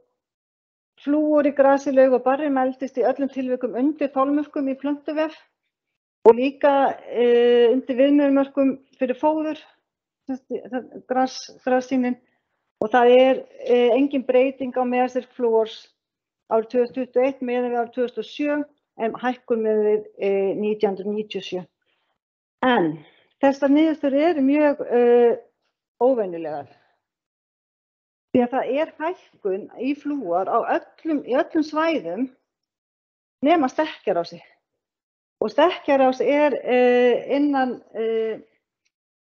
flúor í grasi, laug og barri meldist í öllum tilvikum undir þólmörkum í plöntuvef og líka uh, undir viðmjörnmörkum fyrir fóður, grassínin og það er uh, engin breyting á meðastyrk flúors árið 2021 meðan við árið 2007 en hækkun með við uh, 1997. En þessar niðurstöður eru mjög óvenjulegar. Því að það er hækkun í flúor á öllum, í öllum svæðum nema stekkjar á sig. Og stekkjarás er uh, innan, uh,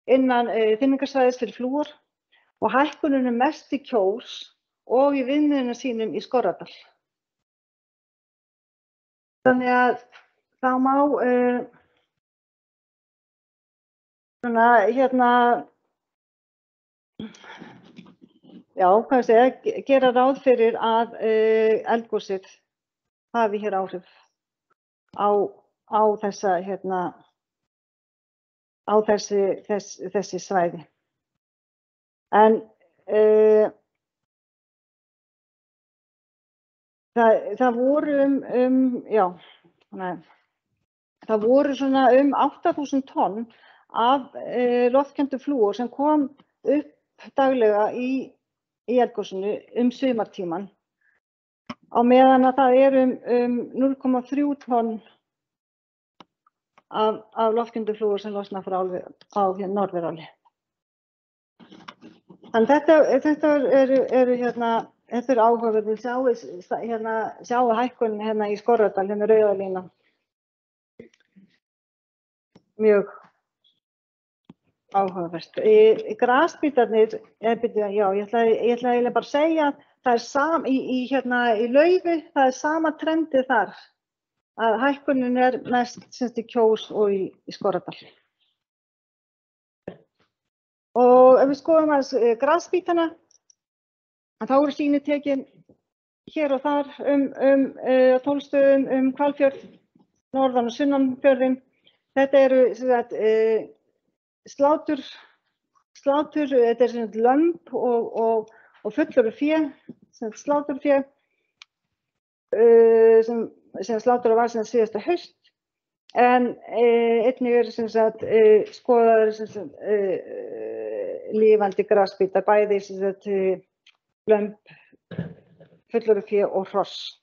innan uh, þynningarsvæðis fyrir flúor og hækkunum er mest í kjós og í viðmiðuna sínum í Skorradal. Þannig að þá má svona hérna, já hvað sé ég, gera ráð fyrir að eldgósið hafi hér áhrif á á þessa hérna á þessi, þess, þessi svæði. En uh, það, það voru um, um já, nei, það voru svona um 8000 tonn af uh, loftkjöndu flúor sem kom upp daglega í, í elgósinu um sumartíman á meðan að það er um, um 0,3 tonn af, af loftkjönduflúur sem losna frá hérna Norðuráli. Þannig þetta, þetta eru, eru hérna, er áhugaverð, við sjáum hérna, sjáu hækkun hérna í Skorradal, hérna Rauðalína. Mjög í grasbítarnir, ég ætla, já, ég ætla, ég eiginlega bara að segja að það er sam, í, í hérna, í laufi, það er sama trendið þar að hækkunin er mest semst í kjós og í, í Skorradal. Og ef við skoðum að uh, grasbítana, þá eru síni tekin hér og þar um, um uh, tólstöðum, um kvalfjörð, norðan og sunnanfjörðin. Þetta eru sagt, uh, slátur, slátur, þetta er sagt, lömp og, og, og fullur fjö, sláturfjö uh, sem sem slátur var sem síðasta haust. En e, einnig er sem sagt e, skoðaður sem sagt e, lífandi grasbítar bæði sem sagt lömp, fullur fjö og hross.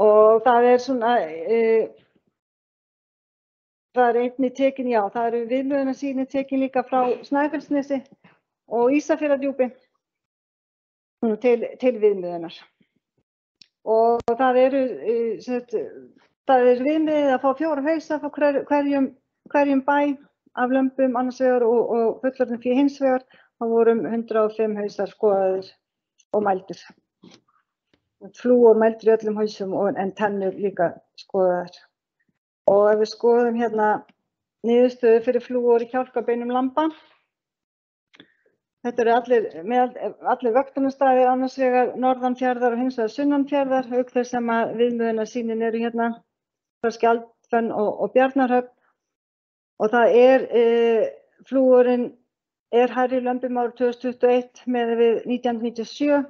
Og það er svona það er einnig tekin, já, það eru viðlöðuna síni tekin líka frá Snæfellsnesi og Ísafjörðardjúpi til, til viðlöðunar og það eru, sagt, það er viðmiðið að fá fjóra hausa frá hver, hverjum hverjum bæ af lömbum annars vegar og, og fullorðin fyrir hins vegar. Það voru um 105 hausar skoðaðir og mældir. Flúor mældir í öllum hausum og, en tennur líka skoðaðir. Og ef við skoðum hérna niðurstöðu fyrir flúor í kjálkabeinum lamba. Þetta eru allir, allir vöktunarstaðir annars vegar norðanfjörðar og hins vegar sunnanfjörðar, auk þess sem að viðmöðuna sínin eru hérna frá Skjaldfönn og, og Bjarnarhöfn. Og það er, e, flúorinn er hærri í lömbum árið 2021 með við 1997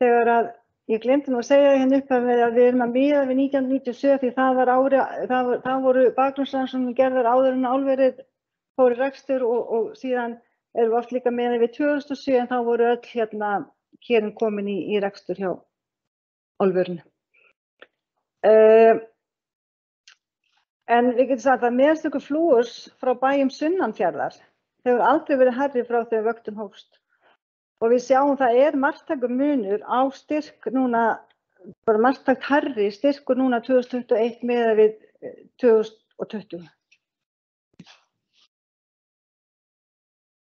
þegar að Ég glemti nú að segja það hérna upp að við, erum að miða við 1997 því það, ári, það, var, það voru bakgrunnsrannsóknum gerðar áður en álverið fóri rekstur og, og síðan erum við oft líka miðað við 2007 en þá voru öll hérna hérin komin í, í rekstur hjá álverinu. Uh, en við getum sagt að meðstöku flúurs frá bæjum sunnanfjörðar hefur aldrei verið herri frá þegar vöktun hófst. Og við sjáum það er margtækum munur á styrk núna, bara margtækt herri styrkur núna 2021 meða við 2020.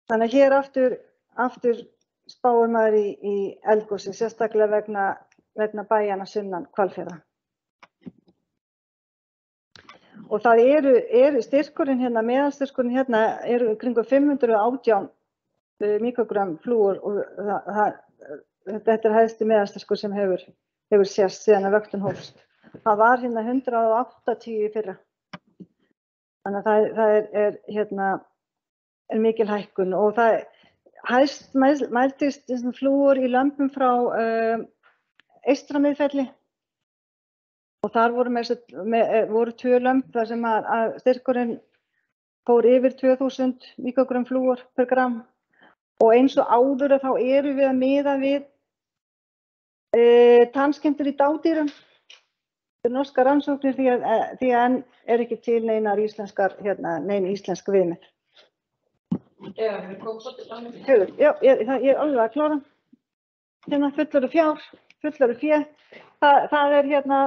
Þannig að hér aftur, aftur spáum maður í, í eldgósi, sérstaklega vegna, vegna bæjana sunnan kvalfjörða. Og það eru, eru styrkurinn hérna, meðalstyrkurinn hérna, eru kringu 518 mikrogram flúor og það, það, þetta er hæðstu meðalstyrkur sem hefur, hefur sérst síðan að vöktun hófst. Það var hérna 180 í fyrra. Þannig að það, það er, er, hérna, er mikil hækkun og það hæst mæltist flúor í lömpum frá uh, Eistrammiðfelli og þar voru, með, með, voru tvö lömp þar sem að, að styrkurinn fór yfir 2000 mikrogram flúor per gram og eins og áður að þá eru við að miða við uh, tannskemtur í dádýrum fyrir norska rannsóknir því að, því að enn er ekki til neinar íslenskar, hérna, nein íslensk viðmið. Eða hefur já, ég, það, ég er alveg að klára. Hérna fullari fjár, fullari fjö. Það, það er hérna,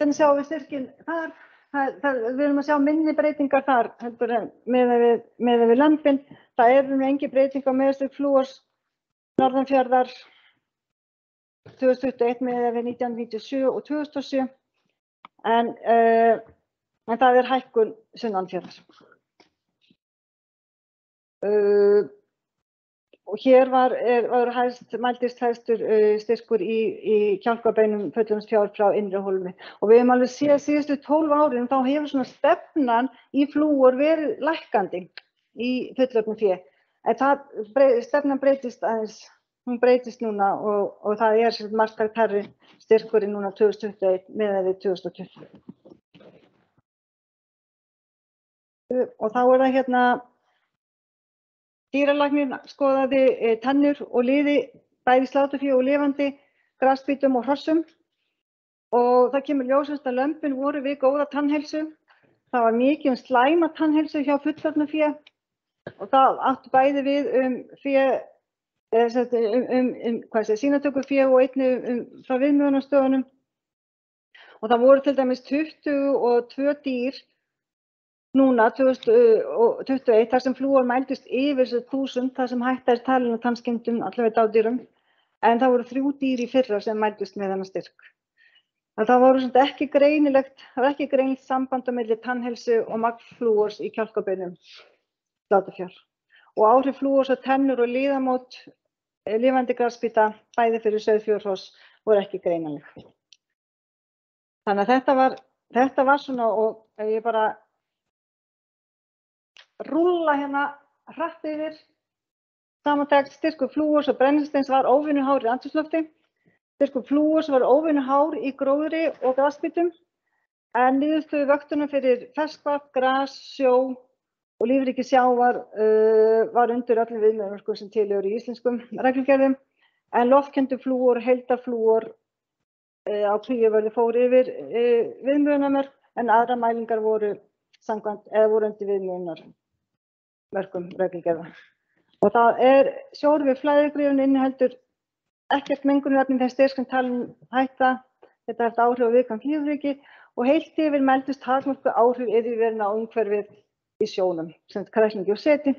þannig sjáum við styrkin þar. Það, það, við erum að sjá minni breytingar þar heldur en með við, með við lampin. Það er um engi breyting á meðstök flúors norðanfjörðar 2021 með við 1997 og 2007 en, uh, en það er hækkun sunnanfjörðar. Uh, og hér var, er, var hæst, mæltist hæstur uh, styrkur í, í kjálkabeinum fullumstjár frá innri hólmi. Og við hefum alveg séð síðustu 12 árin þá hefur svona stefnan í flúor verið lækkandi í fullöfnum fjö en það, stefnan breytist aðeins, hún breytist núna og, og það er margtækt herri styrkurinn núna 2021 meðan við 2020 uh, og þá er það hérna Dýralagnir skoðaði e, tannur og liði bæði slátufíu og lifandi, grasbítum og hrossum. Og það kemur ljósast að lömpin voru við góða tannhelsu. Það var mikið um slæma tannhelsu hjá fullorðnu fíu og það áttu bæði við um fíu, um, um, um hvað sé, sínatöku fíu og einni um, frá viðmjöðunastöðunum og það voru til dæmis 22 dýr núna 2021 þar sem flúor mældist yfir þessu þúsund þar sem hætta er talin á tannskemdum allavega dádýrum. En það voru þrjú dýr í fyrra sem mældist með þennan styrk. Það voru ekki greinilegt, það var ekki greinilegt samband milli tannhelsu og magnflúors í kjálkabeinum slátafjár. Og áhrif flúors á tennur og líðamót lifandi grasbýta bæði fyrir söðfjórhós voru ekki greinileg. Þannig að þetta var, þetta var svona og ég bara rúlla hérna hratt yfir. Samantækt styrkur flúors og brennisteins var óvinnu hár í andurslöfti. Styrkur flúors var óvinnu hár í gróðri og grasbytum. En niðurstöðu vöktunum fyrir ferskvarp, gras, sjó og lífriki sjávar uh, var undir öllum viðmjöðum sko, sem tilhör í íslenskum reglugerðum. En loftkendu flúor, heldaflúor uh, á príuverði fór yfir uh, viðmjöðunamörk en aðra mælingar voru, sangvænt, eða voru undir viðmjöðunar mörgum reglugerða. Og það er sjór við flæðigrifun inniheldur ekkert mengunarefni þess styrskum talin hætta, þetta eftir áhrif á viðkvæm lífriki og heilt yfir meldust takmörku áhrif yfirverina á umhverfið í sjónum, sem kræklingi og seti.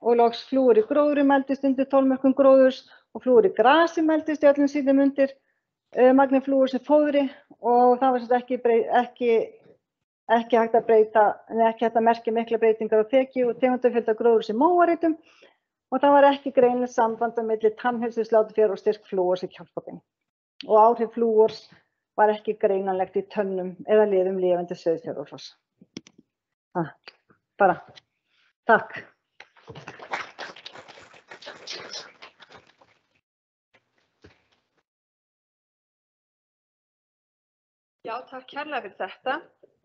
Og loks flúur í gróðri meldist undir 12 mörgum gróðurs og flúur í grasi meldist í öllum síðum undir uh, magni flúur sem fóðri og það var sem ekki, ekki, ekki hægt að breyta, ekki hægt að merkja mikla breytingar á þekju og tegundafjölda gróður sem móaritum og það var ekki greinlega samband á milli tannhelsislátu og styrk flúors í kjálpapinn. Og áhrif flúors var ekki greinanlegt í tönnum eða liðum lifandi söðfjörðurfoss. Bara, takk. Já, takk kærlega fyrir þetta.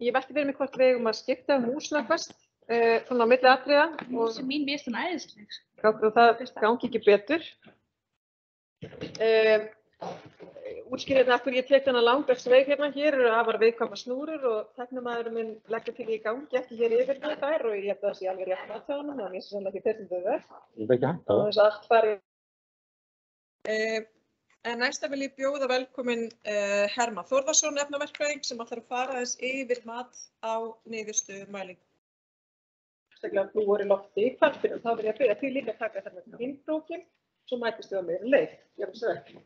Ég velti fyrir mig hvort við eigum að skipta um húsnafast uh, svona á milli atriða og sem mín mér svona æðisleg. gátt og það gangi ekki betur. Uh, Útskýrðin af hverju ég tek þennan langar sveig hérna hér eru afar viðkvæma snúrur og teknumæðurinn minn leggur til í gangi ekki hér yfir með þær og ég held að það sé alveg rétt með tjónum, þannig að ég sé sannlega ekki þessum þau verð. Ég veit ekki hægt og það. þess að allt fari. Uh, en næsta vil ég bjóða velkomin uh, Herma Þórðarsson, efnaverkfræðing, sem ætlar að fara aðeins yfir mat á niðurstöðu mæling. Sérstaklega nú voru lofti í kvartinu, þá vil ég að byrja til líka að taka þarna hinnbrókin, svo mætist við á meira leið. Gjörðu svo vel.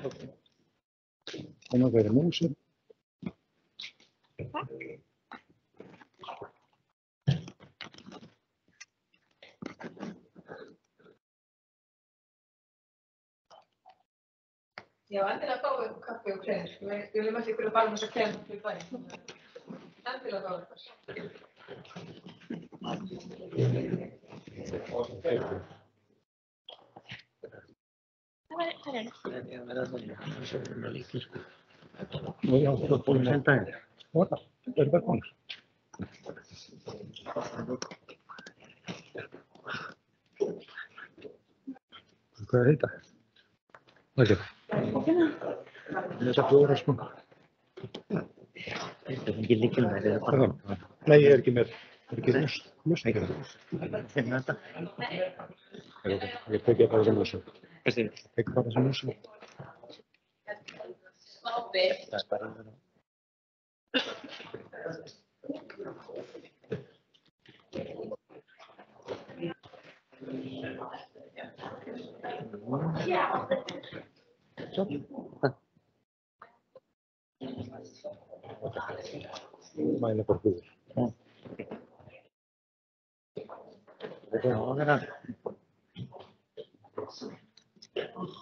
Þannig að vera músin. Já, endilega fáið ykkur kaffi og kremur. Við viljum ekki ykkur að fara með Hvað er þetta? Hvað er þetta? Þetta fjóra sko. Þetta er ekki líkil með þetta bara. Já. Nei, ég er ekki með, er ekki lust, lust. Finna þetta. Ég tekið bara sem lust. Þessi, Tekið bara sem lust. það er bara Mæla bara hlúður. Já, það er að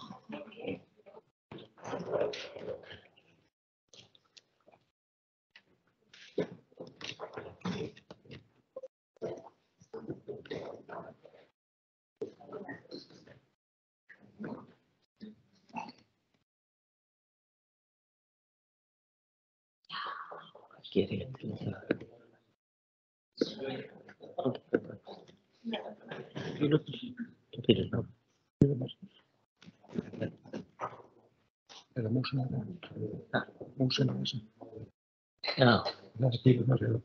Hvað gerir ég til það? Pílur. Pílur, já. Eða músina. Ha? Músina þessi. Já, Það er bílunar eða.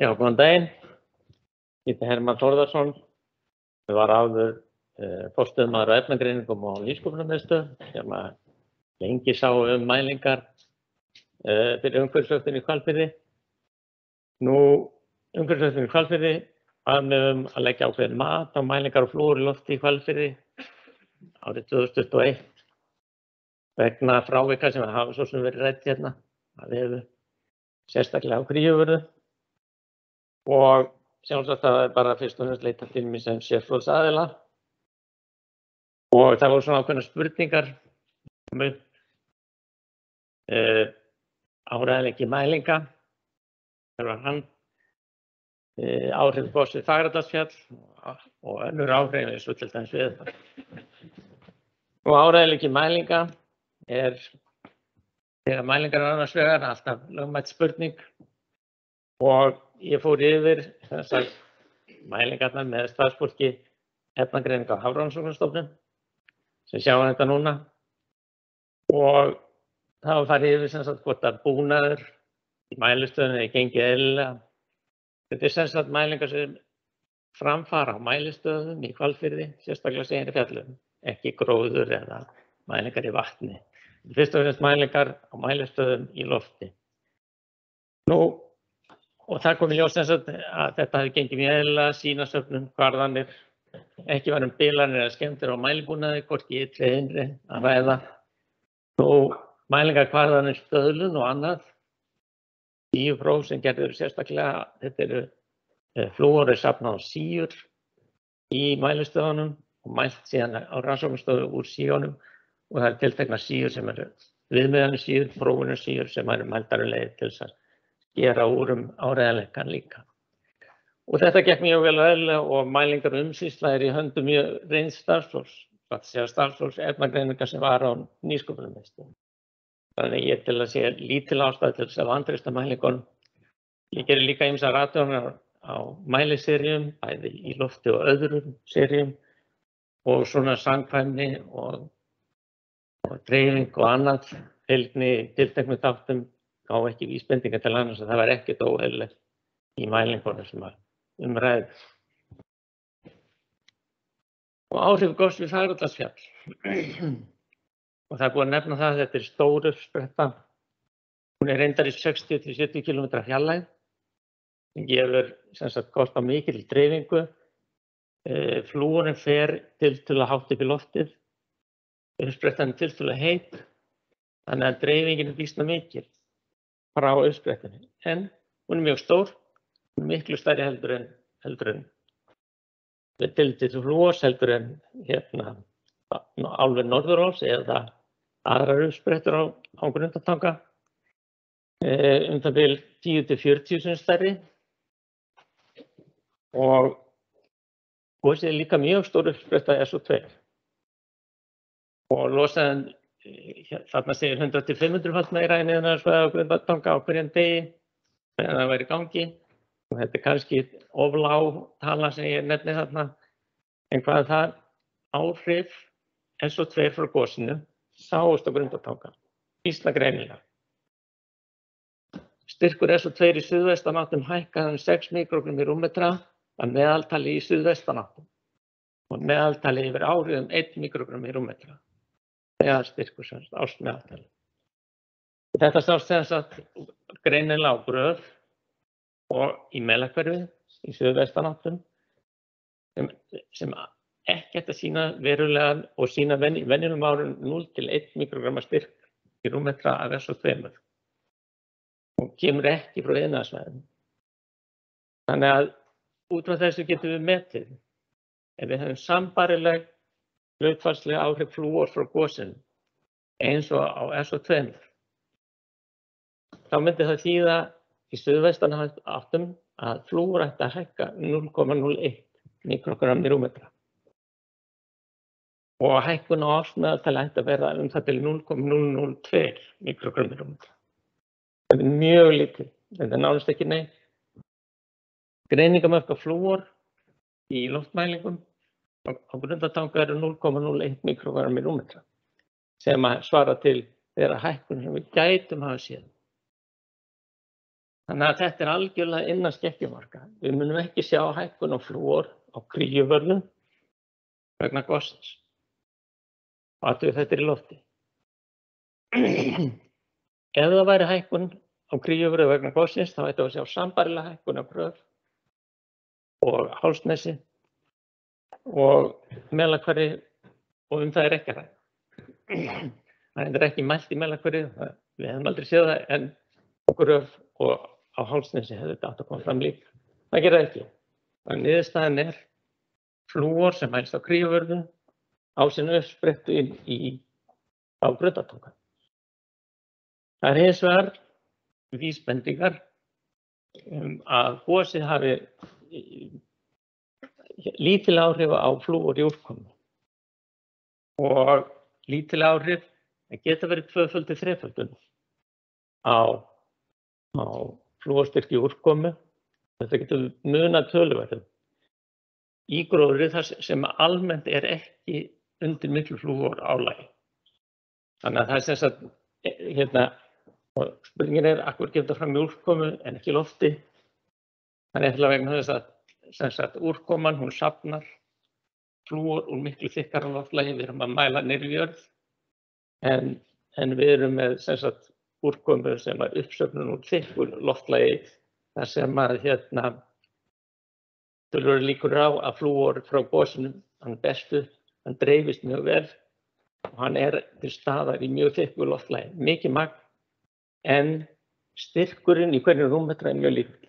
já, góðan daginn. Ég heiti Herman Þórðarsson. Ég var áður uh, fórstöðmaður á efnagreiningum og nýsköpunarmiðstöð sem að lengi sá um mælingar uh, fyrir umhverfisvöktun í Hvalfirði. Nú, umhverfisvöktun í Hvalfirði aðmefum að leggja ákveðin mat á mælingar og flúur í lofti í Hvalfirði árið 2021 vegna frávika sem hafa svo sem verið rætt hérna að við hefum sérstaklega á gríðuvörðu og sjálfsagt að það er bara fyrst og fremst leita til mér sem sérfróðs aðila og það voru svona ákveðna spurningar um uh, áræðileggi mælinga. Það var hann uh, áhrif góðsvið Fagradalsfjall og önnur áhrif eins og til dæmis við og áræðileggi mælinga er þegar mælingar er annars vegar alltaf lögmætt spurning og ég fór yfir þessar mælingarnar með starfsfólki efnagreininga á Hafránsóknarstofnun sem sjá þetta núna og var farið yfir sem sagt hvort að búnaður mælistöðunni er gengið eðlilega. Þetta er sem sagt mælingar sem framfara á mælistöðum í kvalfyrði, sérstaklega segir fjallum, ekki gróður eða mælingar í vatni. Fyrst og fremst mælingar á mælistöðum í lofti. Nú, og það kom í ljós sem sagt að þetta hefði gengið mjög eðlilega, sínasöfnun, hvarðanir, ekki var um bilanir eða skemmtir á mælibúnaði, hvorki ytri eða innri að ræða. Nú, mælingar hvarðanir stöðlun og annað, tíu próf sem gerður sérstaklega, þetta eru eh, flúor er safnað á síur í mælistöðunum og mælt síðan á rannsóknstofu úr síunum og það er tiltekna síur sem eru viðmiðanir síur, prófunir síur sem eru mældarum leið til þess að gera úr um áreðanleikan líka. Og þetta gekk mjög vel aðeinslega og mælingar um umsýsla er í höndum mjög reynd starfsfólks, það sé að starfsfólks efnagreiningar sem var á nýsköpunarmiðstöðum. Þannig ég til að sé lítil ástæð til þess að vandrista mælingunum. Ég gerir líka ýmsa ratjónar á mæliserjum, bæði í lofti og öðrum serjum og svona sangkvæmni og, og dreifing og annað fylgni tilteknu þáttum á ekki vísbendingar til annars að það var ekkert óheililegt í mælingunum sem að umræði. Og áhrif góðs við Fagradalsfjall. og það er búið að nefna það að þetta er stór uppspretta. Hún er reyndar í 60-70 km fjallæð sem gefur kost á mikil dreifingu. E, Flúurinn fer til til að hátt upp í loftið. Uppsprettan til til að heit. Þannig að dreifingin er vísna mikil frá uppsprettinni. En hún er mjög stór, hún er miklu stærri heldur en, heldur en til til flúors heldur en hérna álfur Norðuróls eða aðrar uppsprettur á, á grundatanga um það vil 10-40 sem stærri. Og góðs er líka mjög stór uppspretta SO2 og losaðan þarna segir 100-500 falt meira en eða svæða á grundatanga á hverjan degi þegar það væri gangi. Og þetta er kannski oflá tala sem ég nefni þarna. En hvað það áhrif SO2 frá gósinu sáust á grundatanga, ísla greinilega. Styrkur SO2 í suðvestanáttum hækkaði um 6 mikrogrum í rúmmetra að meðaltali í suðvestanáttum og meðaltali yfir árið um 1 mikrogrum í rúmmetra. Meðal styrkur semst, ást meðaltali. Þetta sást semst að greinilega á gröf og í meðlakverfi í suðvestanáttum sem, sem ekkert að sína verulegan og sína venjunum árun 0 til 1 mikrogramma styrk í rúmmetra af SO2 og kemur ekki frá einaðsvæðin. Þannig að út frá þessu getum við metið ef við hefum sambarileg hlutfarslega áhrif flúor frá góðsinn eins og á SO2 þá myndi það þýða í stuðvestan áttum að flúor ætti að hækka 0,01 mikrogram í rúmmetra og hækkun á ársmeðaltali ætti að vera um það til 0,002 mikrogram í rúmmetra. Þetta er mjög lítið, þetta er nánast ekki neitt. Greiningamörk af flúor í loftmælingum á grundatanga eru 0,01 mikrogram í rúmmetra sem að svara til þeirra hækkun sem við gætum hafa séð. Þannig að þetta er algjörlega innan skekkjumarka. Við munum ekki sjá hækkun á flúor á kríuvörðum vegna gossins. Og að þetta er í lofti. Ef það væri hækkun á kríuvörðu vegna gossins þá ættum við að sjá sambarilega hækkun á gröf og hálsnesi og meðlakværi og um það er ekki að ræða. Það er ekki mælt í meðlakværi, við hefum aldrei séð það en gröf og á hálsnesi hefur þetta átt að koma fram líka. Það gerir ekki. Þannig niðurstaðan er flúor sem mælst á kríuvörðu á sinu uppsprettu inn í á grötatunga. Það er hins vegar vísbendingar um að gósið hafi lítil áhrif á flúor í úrkomu og lítil áhrif geta verið tvöföldu þreföldun á, á flúorstyrki úrkomu. Þetta getur muna töluverðum. Ígróðri þar sem almennt er ekki undir miklu flúor álægi. Þannig að það er sem sagt, hérna, Og spurningin er, akkur getur fram í úrkomu en ekki lofti? Það er eitthvað vegna þess að sem sagt, úrkoman, hún safnar flúor úr miklu þykkara loftlagi, við erum að mæla í jörð, en, en við erum með sem sagt, úrkomu sem er uppsöfnun úr þykkur loftlagi, þar sem að hérna, tölur líkur á að flúor frá gósinu, hann bestu, hann dreifist mjög vel og hann er til staðar í mjög þykkur loftlagi, mikið magn, en styrkurinn í hverju rúmmetra er mjög líkt.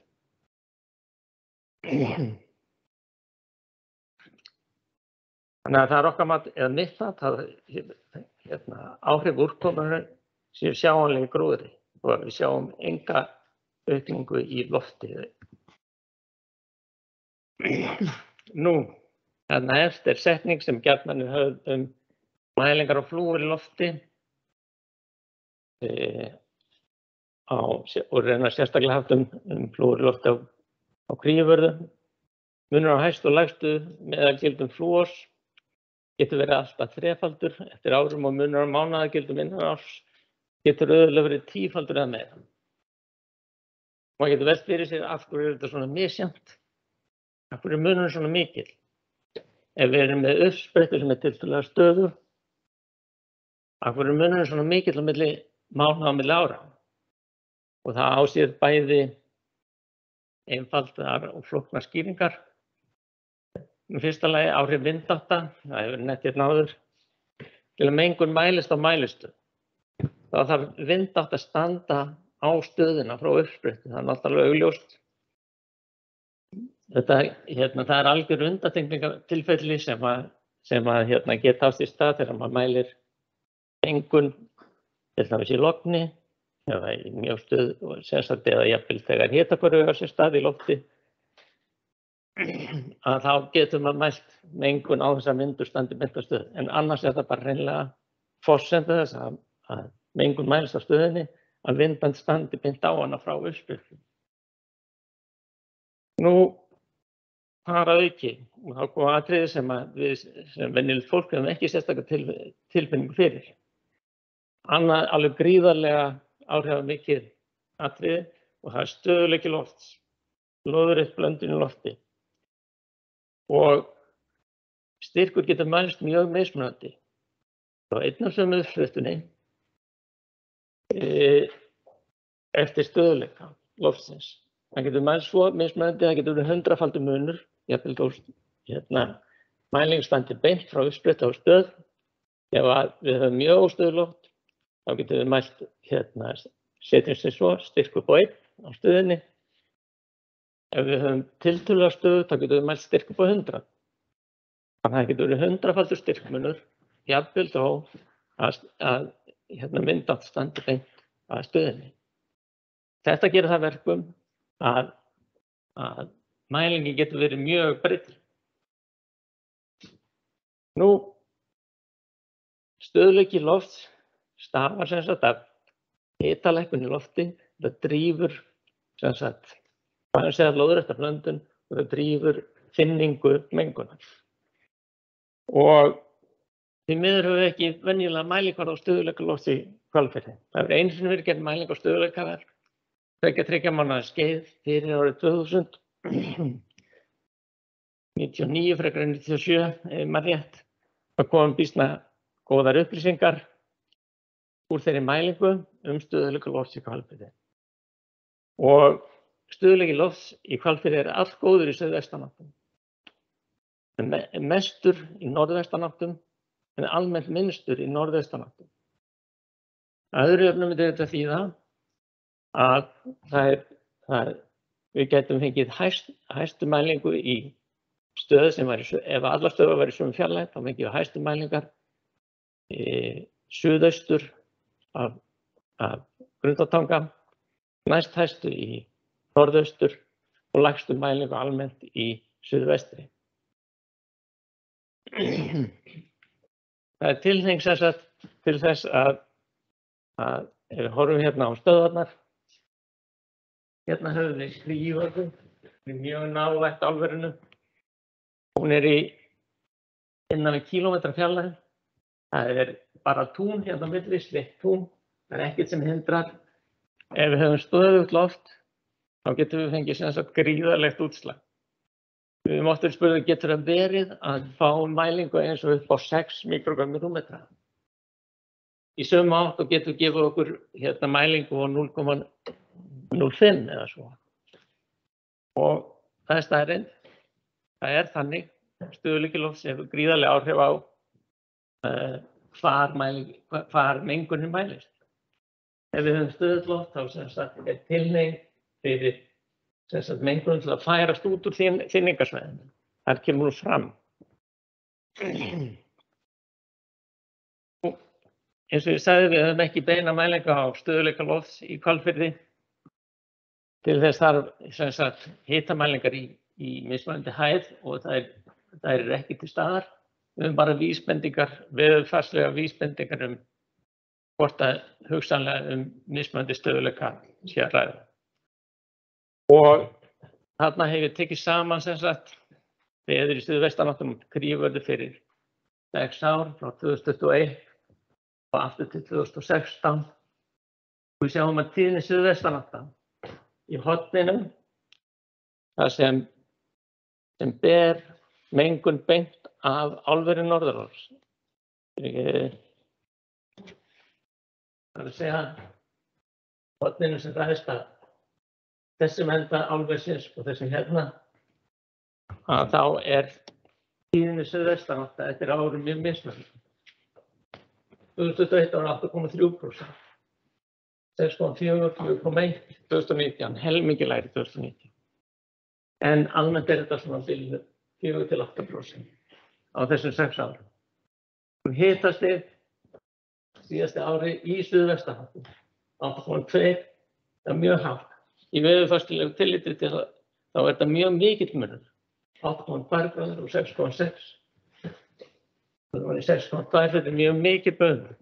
Þannig að það er okkar mat, eða mitt mat, að hérna, áhrif úrkomunar séu sjáanlega í gróðri og að við sjáum enga aukningu í lofti. Nú, þarna eftir setning sem gætmanni höfð um mælingar á flúur í lofti e, á, og reyna sérstaklega haft um, um flúur í lofti á, á kríuvörðu. Munur á hæstu og lægstu meðalgildum flúors getur verið alltaf þrefaldur eftir árum og munur á mánaðagildum innan árs getur auðvitað verið tífaldur eða meira. Maður getur velt fyrir sér af hverju er þetta svona misjant, af hverju er munurinn svona mikil. Ef við erum með uppsprettu sem er tiltalega stöður, af hverju er munurinn svona mikil á milli mána á milli ára. Og það ásýr bæði einfaldar og flóknar skýringar. Fyrsta lagi áhrif vindátta, það hefur nettið náður, til að mengun mælist á mælistu. Þá þarf vindátt að standa á stöðuna frá uppsprettu, það er náttúrulega augljóst. Þetta, hérna, það er algjör undatekningatilfelli sem að, sem að hérna, geta ást í stað þegar maður mælir mengun, til dæmis í logni, eða í mjög stöð, sérstaklega eða jafnvel þegar hitakvaru á sér stað í lofti, að þá getur maður mælt mengun á þess að myndur standi myndastöð en annars er það bara reynlega fórsenda þess að, að mengun mælist á stöðinni að vindband standi mynd á hana frá uppspillu. Nú fara auki og þá koma atriði sem við sem venjulegt fólk hefum ekki sérstaklega til, tilfinningu fyrir. Annað alveg gríðarlega áhrifa mikið atriði og það er stöðuleiki lofts, loður eitt blöndin í lofti og styrkur getur mælst mjög mismunandi. Þá einn af sömu uppfluttunni e, eftir stöðuleika loftsins. Það getur mælst svo mismunandi, það getur verið hundrafaldur munur, jafnvel þó hérna, mælingstandi beint frá uppspretta á stöð. Ef við höfum mjög óstöðu loft, þá getur við mælt hérna, setjum sér svo styrkur på einn á stöðinni Ef við höfum tiltölulega stöðu, þá getum við mælt styrk upp á 100. Þannig að það getur verið 100-faldur styrkmunur, jafnvel þó að, að hérna, myndátt standi beint að stöðinni. Þetta gerir það verkum að, að mælingi getur verið mjög breytt. Nú, stöðleiki loft stafar sem sagt af hitalækkun í lofti, það drýfur sem sagt Það er segja lóðrættar blöndun og það drýfur finningu mengunar. Og því miður höfum við ekki venjulega mælikvarð á stöðuleika lofts í kvalfyrði. Það er eins og verið gerð mæling á stöðuleikaðar. Það er ekki að tryggja manna skeið fyrir árið 2000. 99 frekar en 97, ef maður rétt. Það komum bísna góðar upplýsingar úr þeirri mælingu um stöðuleika lofts í kvalfyrði. Og Stöðuleiki lofts í Hvalfirði er allt góður í söðvestanáttum. Mestur í norðvestanáttum en almennt minnstur í norðvestanáttum. Öðru öfnum er þetta því það að það er, það er, við getum fengið hæst, hæstu mælingu í stöð sem var ef alla stöður var í svömi fjarlægt, þá fengið við hæstu mælingar í suðaustur af, af grundatanga, næst hæstu í norðaustur og lagstu mælingu almennt í suðvestri. Það er tilhengt til þess að, að ef við horfum hérna á stöðvarnar, hérna höfum við skrýjuvörðu, við mjög nálægt álverðinu. Hún er í innan við kílómetra fjallæð. Það er bara tún hérna á milli, slitt tún. Það er ekkert sem hindrar ef við höfum stöðugt loft, þá getum við fengið sem sagt gríðarlegt útslag. Við höfum ofta spurðið, getur það verið að fá mælingu eins og upp á 6 mikrogrammi rúmetra? Í sömu átt og getur gefið okkur hérna mælingu á 0,05 eða svo. Og það er staðrind, það er þannig, stöðuleiki lofts hefur gríðarlega áhrif á uh, hvar, hvar mengunin mælist. Ef við höfum stöðut loft þá sem sagt er tilneign fyrir sem sagt mengunin til að færast út úr þinn, þinningarsvæðinu. Þar kemur hún fram. Og eins og ég sagði við höfum ekki beina mælinga á stöðuleika lofts í kvalfyrði. Til þess þarf hitamælingar í, í mismunandi hæð og það er, það er ekki til staðar. Við höfum bara vísbendingar, veðurfarslega vísbendingar um hvort að hugsanlega um mismunandi stöðuleika sé að ræða. Og þarna hefur ég tekið saman sem sagt veður í stuðvestanáttum kríförðu fyrir 6 ár frá 2021 og aftur til 2016. Og við sjáum að tíðinni suðvestanátta í hotninum það sem, sem ber mengun beint af álveri Norðuráls. Það er að segja hotninu sem ræðist að þessum enda álversins og þessum hérna að þá er tíðinni suðvestanátta eftir árum mjög mismönd. 2021 ára 8,3%. 6,4, 4,1, 2019, helmingi læri 2019. En almennt er þetta svona bylnu 4-8% á þessum 6 árum. Hún hitast þig síðasti ári í Suðvestanáttum, 8,2, það er mjög hátt. Í veðurfarstilegu tilliti til það, þá er þetta mjög mikill munur, 8,2 gráður og 6,6. Það var í 6,2, þetta er mjög mikill munur.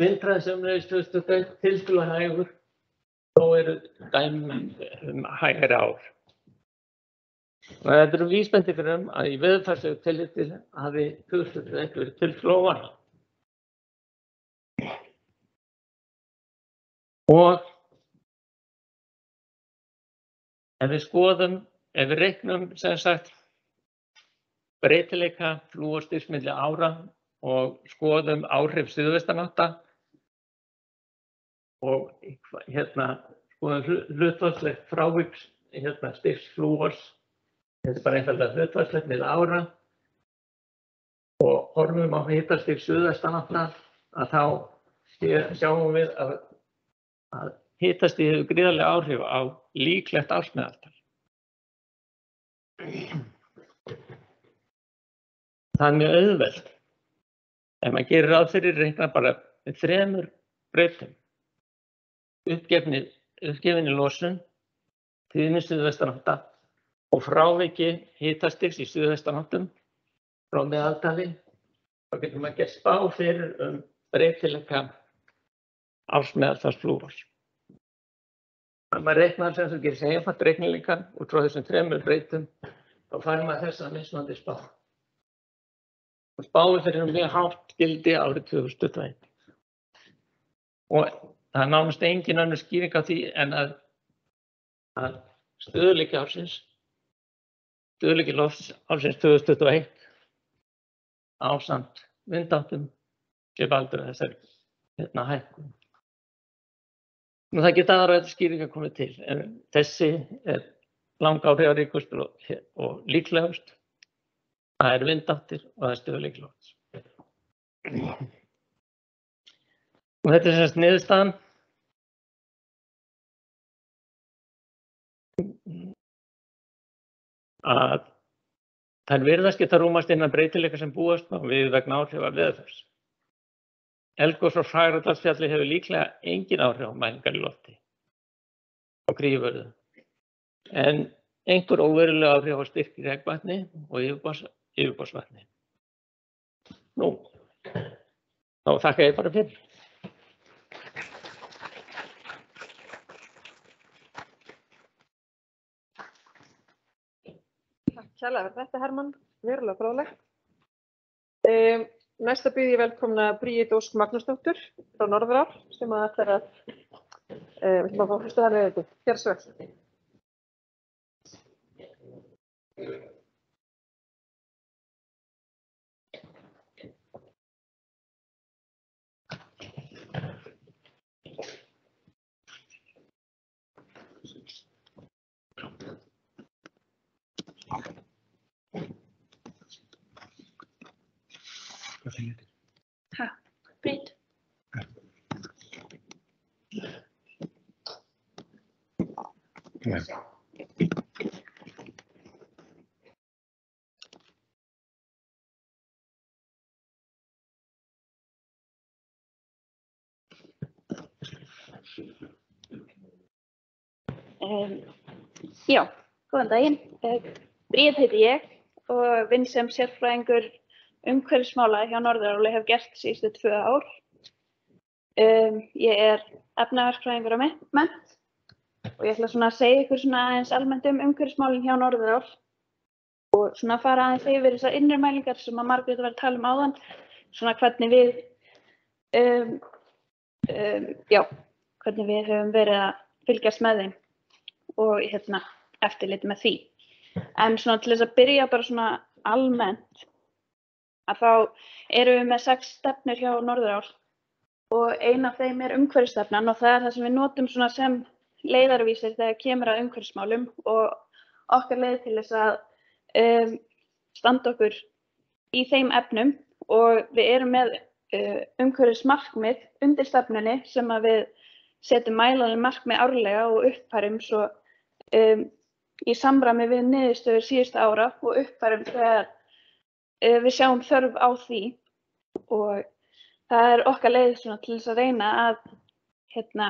Vindræði sem reyðist 2021 tilskila hægur, þó eru dæmi um hægari ár. Og þetta eru vísbendingar um að í veðurfarslegu tilliti hafi 2021 verið til flóan. Og ef við skoðum, ef við reiknum sem sagt breytileika flúorstyrks milli ára og skoðum áhrif suðvestanátta og hérna skoðum hlutvarslegt fráviks hérna styrks flúors þetta er bara einfallega hlutvarslegt með ára og horfum á hitastyrk suðvestanátta að þá sjáum við að, að hitastíð hefur gríðarlega áhrif á líklegt ársmeðaltal. Það er mjög auðvelt. Ef maður gerir ráð fyrir reikna bara þremur breytum. Uppgefinni losun, tíðinni suðvestanátta og fráviki hitastiks í suðvestanáttum frá meðaltali. Þá getur maður gert spá fyrir um breytileika ársmeðaltalsflúors. Ef maður reiknar sem þú gerir segja einfalt reiknilingan út frá þessum þremur breytum, þá fær maður þessa mismandi spá. Og spáði fyrir mjög hátt gildi árið 2021. Og það er nánast engin önnur skýring á því en að, að stöðuleiki ársins, stöðuleiki lofts ársins 2021 ásamt vindáttum sé valdur þessari hérna hækkun. Nú það geta aðra þetta skýringa komið til, en þessi er langa áhrifaríkustur og, og líklegust. Það er vindáttir og það er stöðuleiklóts. Og þetta er semst niðurstaðan. Að þær virðast geta rúmast innan breytileika sem búast og við vegna áhrifa veðurfærs. Eldgós frá Fagradalsfjalli hefur líklega engin áhrif á mælingar í lofti og grífurðu. En einhver óverulega áhrif á styrk í regnvatni og yfirbórsvatni. Nú, þá þakka ég bara fyrir. Kjærlega fyrir þetta Hermann, verulega frálegt. Um, Næsta byrði ég velkomna Bríði Ósk Magnúsdóttur frá Norðurál sem að ætlar að, uh, við ætlum að fá fyrstu þannig auðvitað, hér svo vel. Hvað Já. Um, já, góðan daginn. Uh, Bríð heiti ég og vinn sem sérfræðingur umhverfismála hjá Norðuráli hef gert síðustu tvö ár. Um, ég er efnahagsfræðingur á men- mennt og ég ætla svona að segja ykkur svona aðeins almennt um umhverfismálinn hjá Norðurál og svona fara aðeins yfir þessar innri mælingar sem að Margrét var að tala um áðan, svona hvernig við, um, um, já, hvernig við höfum verið að fylgjast með þeim og hérna eftirliti með því. En svona til þess að byrja bara svona almennt að þá erum við með sex stefnur hjá Norðurál og ein af þeim er umhverfisstefnan og það er það sem við notum svona sem leiðarvísir þegar kemur að umhverfismálum og okkar leið til þess að um, standa okkur í þeim efnum. Og við erum með uh, umhverfismarkmið undir stefnunni sem að við setjum mælanir markmið árlega og uppfærum svo um, í samræmi við niðurstöður síðustu ára og uppfærum þegar uh, við sjáum þörf á því. Og það er okkar leið til þess að reyna að hérna,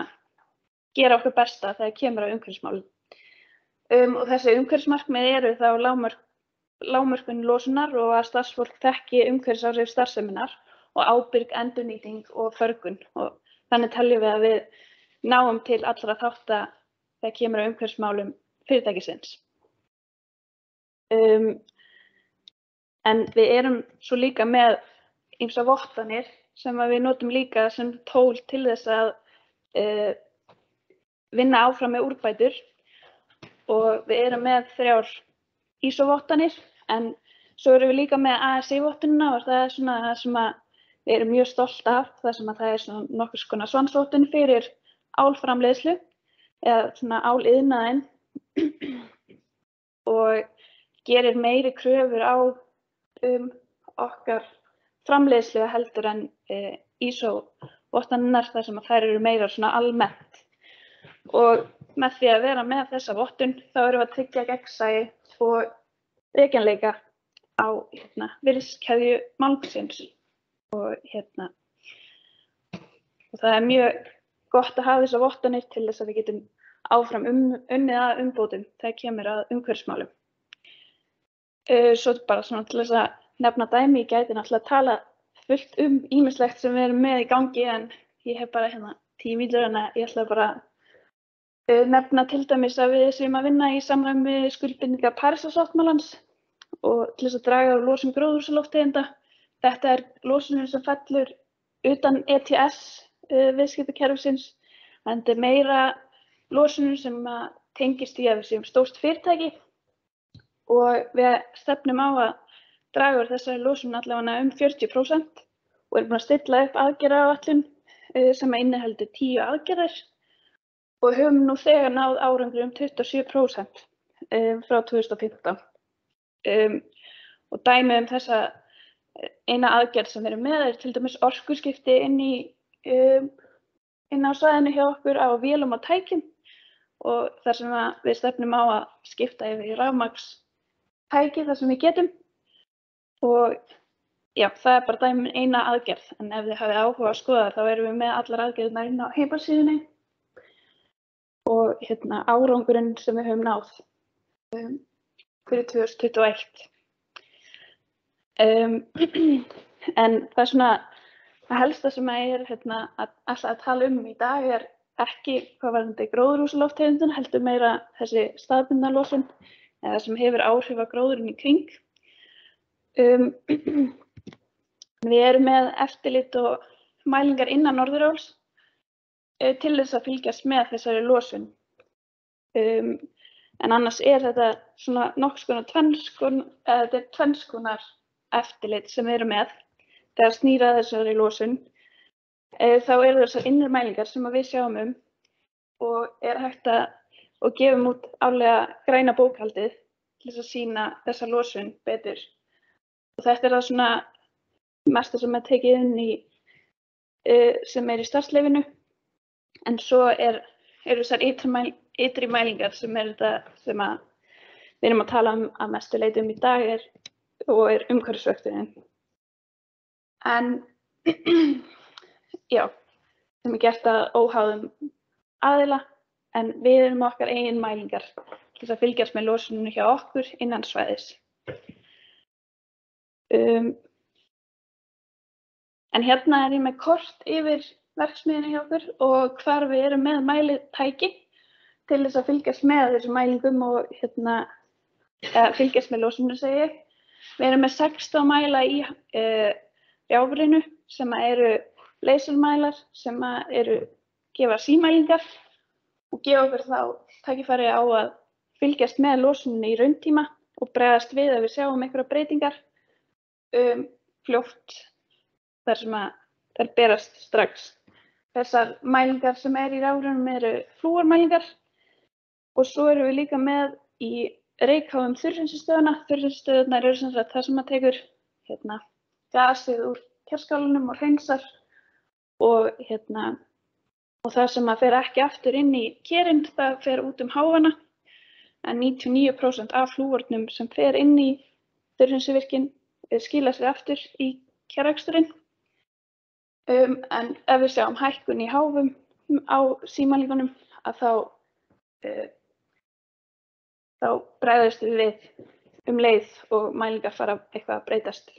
gera okkur besta þegar kemur á umhverfismálum. Um, og þessi umhverfismarkmið eru þá lágmörk, lágmörkun losunar og að starfsfólk þekki umhverfisáhrif starfseminar og ábyrg endurnýting og förgun og þannig teljum við að við náum til allra þátta þegar kemur á umhverfismálum fyrirtækisins. Um, en við erum svo líka með ýmsa vottanir sem að við notum líka sem tól til þess að uh, vinna áfram með úrbætur og við erum með þrjár ISO-vottanir en svo erum við líka með ASI-vottunina og það er svona það sem við erum mjög stolt af það sem að það er svona nokkur skona svansvottun fyrir álframleiðslu eða svona áliðnaðin og gerir meiri kröfur á um, okkar framleiðslu heldur en uh, ISO-vottanirnar þar sem að þær eru meira svona almennt og með því að vera með þessa vottun þá erum við að tryggja gegnsæi og reikjanleika á hérna, virðiskeðju málmsins og hérna og það er mjög gott að hafa þessa vottanir til þess að við getum áfram um, unnið að umbótum þegar kemur að umhverfsmálum. Uh, svo bara svona til þess að nefna dæmi, ég gæti náttúrulega að tala fullt um ímislegt sem við erum með í gangi en ég hef bara hérna tíu mínútur en ég ætla bara að nefna til dæmis að við séum að vinna í samræmi við skuldbindingar Parísasáttmálans og til þess að draga úr losun gróðursaloftegunda. Þetta er losunin sem fellur utan ETS uh, viðskiptakerfisins en þetta er meira losunin sem tengist í að við séum stórt fyrirtæki og við stefnum á að draga úr þessari losun allavega um 40% og erum búin að stilla upp aðgerra á allun uh, sem að inniheldur 10 aðgerðar og höfum nú þegar náð árangri um 27% um, frá 2015. Um, og dæmi um þessa eina aðgerð sem við erum með er til dæmis orkuskipti inn, í, um, inn á svæðinu hjá okkur á vélum og tækjum. Og þar sem við stefnum á að skipta yfir í rafmaks tæki þar sem við getum. Og já, það er bara dæmi um eina aðgerð. En ef þið hafið áhuga að skoða þá erum við með allar aðgerðunar inn á heimasíðunni og hérna, árangurinn sem við höfum náð um, fyrir 2021. Um, en það er svona það helsta sem að er hérna, að, alltaf að tala um í dag er ekki hvað var þetta gróðurúsaloftegundin heldur meira þessi staðbundnarlosun eða sem hefur áhrif á gróðurinn í kring. Um, Við erum með eftirlit og mælingar innan Norðuráls til þess að fylgjast með þessari losun. Um, en annars er þetta svona nokks konar tvennskun, eða þetta er tvennskonar eftirlit sem við erum með þegar snýra þessari losun. Uh, þá eru þessar innri mælingar sem við sjáum um og er hægt að og gefum út álega græna bókaldið til þess að sína þessa losun betur. Og þetta er það svona mesta sem er tekið inn í sem er í starfsleifinu en svo er, eru þessar ytri, mæl, ytri mælingar sem er þetta sem að við erum að tala um að mestu leitum í dag er, og er umhverfisvöktunin. En já, sem er gert að óháðum aðila en við erum okkar eigin mælingar til þess að fylgjast með losuninu hjá okkur innan svæðis. Um, en hérna er ég með kort yfir verksmiðinu hjá okkur og hvar við erum með mælitæki til þess að fylgjast með þessu mælingum og hérna, fylgjast með losuninu segi ég. Við erum með 16 mæla í uh, rjáfrinu sem eru leysurmælar sem eru gefa símælingar og gefa okkur þá takkifæri á að fylgjast með losuninu í rauntíma og bregðast við að við sjáum einhverja breytingar um, fljótt þar sem að þær berast strax. Þessar mælingar sem er í ráðunum eru flúormælingar og svo erum við líka með í reikháðum þurrsinstöðuna. Þurrsinstöðunar eru sem sagt það sem að tekur hérna, gasið úr kjærskálunum og hreinsar og hérna og það sem að fer ekki aftur inn í kerind það fer út um háfana en 99% af flúornum sem fer inn í þurrhinsuvirkinn skila sér aftur í kjæraksturinn um, en ef við sjáum hækkun í háfum á símalíkunum að þá uh, þá bregðast við við um leið og mælingar fara eitthvað að breytast.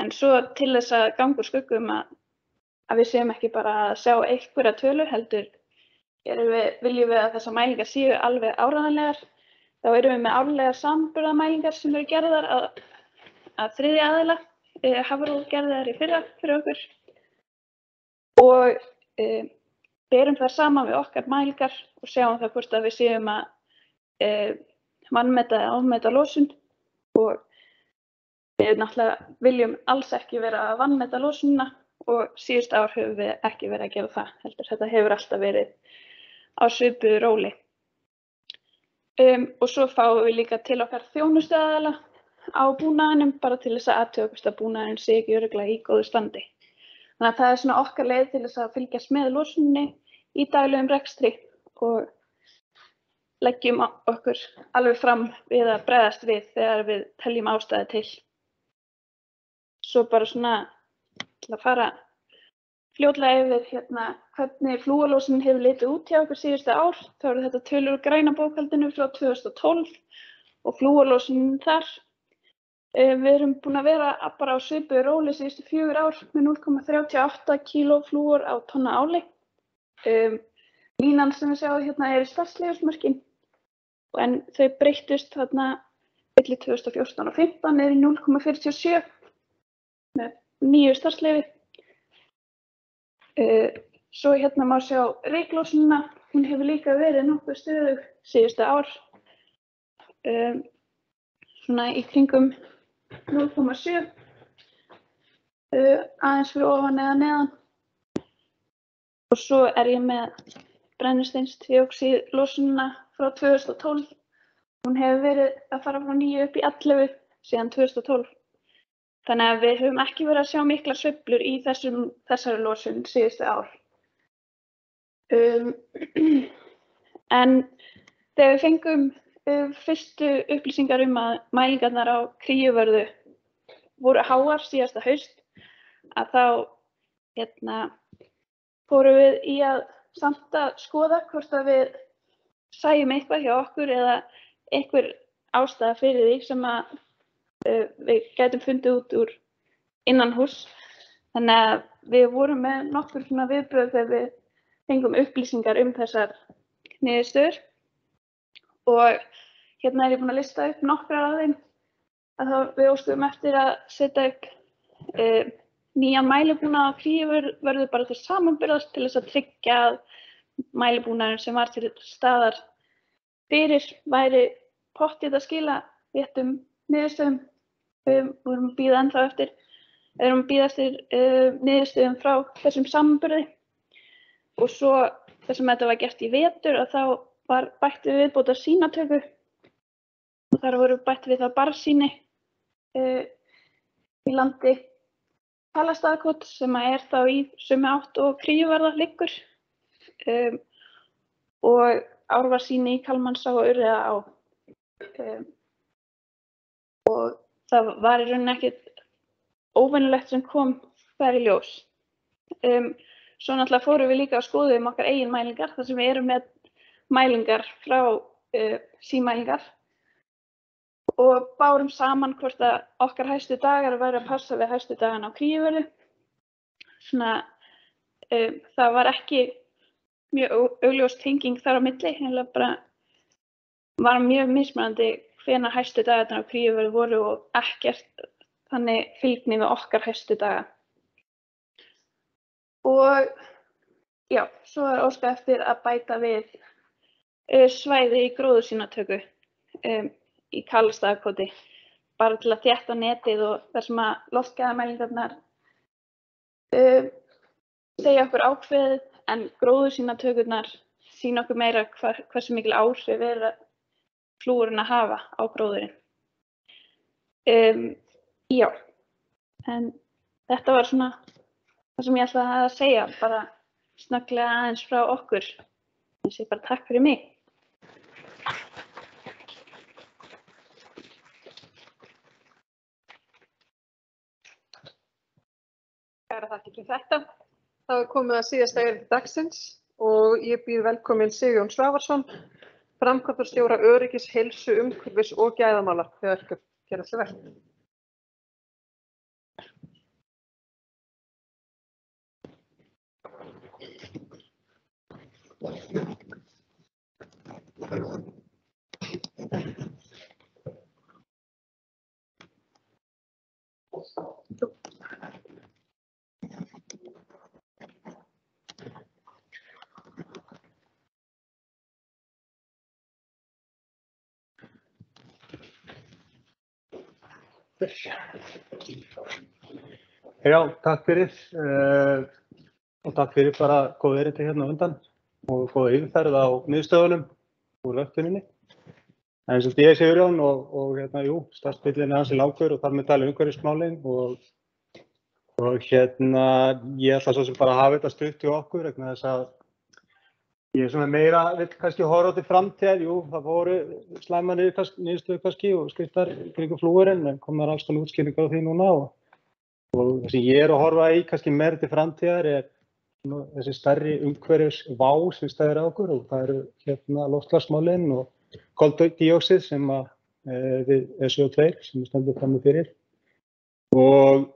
En svo til þess að gangur skuggum að að við séum ekki bara að sjá einhverja tölur heldur við, viljum við að þessar mælingar séu alveg áraðanlegar þá erum við með árlega samburðamælingar sem eru gerðar að, að þriðja aðila e, hafrúð gerðar í fyrra fyrir okkur og e, berum það saman við okkar mælingar og sjáum það hvort að við séum að e, mannmeta eða ámeta losun og við náttúrulega viljum alls ekki vera að vannmeta losunna og síðust ár höfum við ekki verið að gera það heldur. Þetta hefur alltaf verið á svipuðu róli. Um, og svo fáum við líka til okkar þjónustöðala á búnaðinum bara til þess að aðtökast að búnaðin sé ekki öruglega í góðu standi. Þannig að það er svona okkar leið til þess að fylgjast með losunni í daglegum rekstri og leggjum okkur alveg fram við að bregðast við þegar við teljum ástæði til. Svo bara svona til að fara fljóðlega yfir hérna, hvernig flúalósin hefur litið út hjá okkur síðustu ár. Þá eru þetta tölur græna bókaldinu frá 2012 og flúalósin þar. Við erum búin að vera bara á svipu róli síðustu fjögur ár með 0,38 kg flúor á tonna áli. Um, línan sem við sjáum hérna er í starfsleifismörkin en þau breyttust þarna millir 2014 og 2015 er í 0,47 með nýju starfsleifi. Uh, svo hérna má sjá reiklósununa, hún hefur líka verið nokkuð stöðug síðustu ár, um, svona í kringum 0,7, uh, aðeins fyrir ofan eða neðan. Og svo er ég með brennisteinstvíóksíð lósununa frá 2012, hún hefur verið að fara frá 9 upp í 11 síðan 2012. Þannig að við höfum ekki verið að sjá mikla sveiflur í þessum, þessari losun síðustu ár. Um, en þegar við fengum fyrstu upplýsingar um að mælingarnar á kríuvörðu voru háar síðasta haust, að þá hérna, fórum við í að samt að skoða hvort að við sæjum eitthvað hjá okkur eða einhver ástæða fyrir því sem að Eh, við gætum fundið út úr innan hús. Þannig að við vorum með nokkur svona viðbröð þegar við fengum upplýsingar um þessar niðurstöður og hérna er ég búin að lista upp nokkrar af þeim að þá við óskuðum eftir að setja upp Uh, nýjan mælibúnað á krífur verður bara til samanbyrðast til þess að tryggja að mælibúnaðurinn sem var til staðar fyrir væri pottið að skila réttum niðurstöðum. Við vorum að býða ennþá eftir, erum að býða eftir uh, niðurstöðum frá þessum samanbyrði og svo þess að þetta var gert í vetur og þá var bætt við viðbóta sínatöku og þar voru bætt við það barsýni uh, í landi Halastaðakot sem er þá í sömu átt og kríuvarða liggur um, og árvarsýni í Kalmansá og Urriða á. Um, og það var í rauninni ekkert óvennilegt sem kom þar í ljós. Um, svo náttúrulega fórum við líka að skoða um okkar eigin mælingar þar sem við erum með mælingar frá uh, símælingar og bárum saman hvort að okkar hæstu dagar væri að passa við hæstu dagana á kríuverðu. Svona, um, það var ekki mjög au- augljós tenging þar á milli, hennilega bara var mjög mismunandi hvenær hæstu dagarna á kríuverðu voru og ekkert þannig fylgni við okkar hæstu daga. Og já, svo er óskað eftir að bæta við svæði í gróðursýnatöku um, í Karlstæðakoti bara til að þétta netið og þar sem að loftgæðamælingarnar uh, segja okkur ákveðið en gróður sína okkur meira hva, hversu mikil áhrif er að flúurinn að hafa á gróðurinn. Um, já, en þetta var svona það sem ég ætlaði að segja, bara snögglega aðeins frá okkur. Ég segi bara takk fyrir mig. Kæra þakki fyrir þetta. Það er komið að síðasta erindi dagsins og ég býð velkomin Sigjón Svavarsson, framkvæmdastjóra öryggis, heilsu, umhverfis og gæðamála þegar verkefn gera þessi verk. Já, takk fyrir uh, og takk fyrir bara góð erindi hérna undan og góða yfirferð á miðstöðunum úr vöktuninni. En eins og ég segur Jón og, og hérna, jú, starfsbyrlinn er hansi langur og þar með tala umhverfismálinn og, og hérna ég ætla svo sem bara að hafa þetta stutt í okkur vegna þess að ég er svona meira, vil kannski horfa til framtíð, jú, það voru slæma niðurstöðu kannski og skriftar kringum flúurinn en komar alls konar útskýringar á því núna og og það sem ég er að horfa í kannski meira til framtíðar er svona þessi stærri umhverfis vá sem stæðir á okkur og það eru hérna loftslagsmálinn og koldíóksið sem að e, við SO2 sem við stöndum fram með fyrir. Og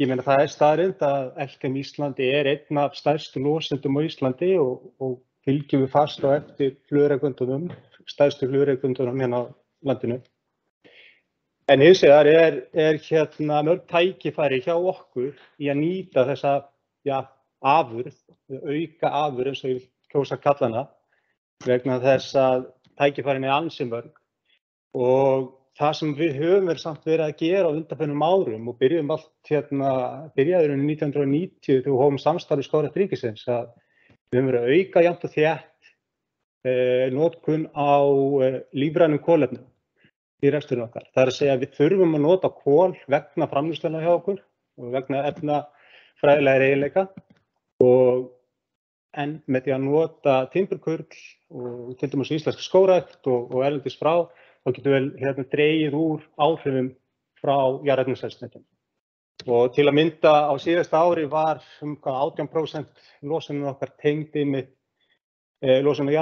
ég meina það er staðrind að Elkem Íslandi er einn af stærstu losendum á Íslandi og, og fylgjum við fast á eftir flugreikundunum, stærstu flugreikundunum hérna á landinu. En hins vegar er, er hérna mörg tækifæri hjá okkur í að nýta þessa ja, afurð, auka afurð eins og ég kjósa að kalla hana, vegna þess að tækifærin er ansið mörg og það sem við höfum verið samt verið að gera á undanfennum árum og byrjuðum allt hérna, byrjaðurinn 1990 þegar við hófum samstarfi skórat ríkisins að við höfum verið að auka jæmt og þétt eh, notkun á eh, lífrænum kólefnum í resturinn okkar. Það er að segja að við þurfum að nota kól vegna framlýstluna hjá okkur og vegna efna fræðilega eiginleika og en með því að nota timburkurl og til dæmis íslensk skórækt og, og erlendis frá þá getum við hérna dreigið úr áhrifum frá jarðefniselsnetum. Og til að mynda á síðasta ári var um hvað 18% losunum okkar tengdi með e, losunum á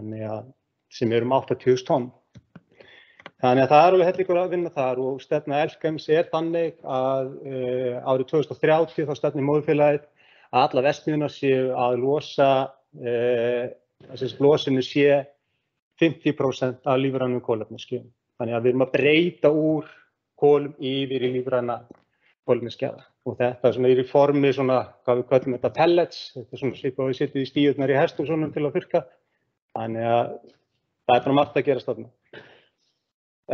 að sem er um 80.000 tonn. Þannig að það er alveg hellingur að vinna þar og stefna Elkems er þannig að uh, árið 2030 þá stefnir móðufélagið að alla vestmiðunar séu að losa, uh, að losinu sé 50% af lífrænum kólefniskeiðum. Þannig að við erum að breyta úr kólum yfir í lífræna kolefnisgjafa. Og þetta svona er í formi svona, hvað við kallum þetta pellets, þetta er svona svipað við setjum í stíðurnar í svona til að þurrka. Þannig að það er bara margt að gerast þarna.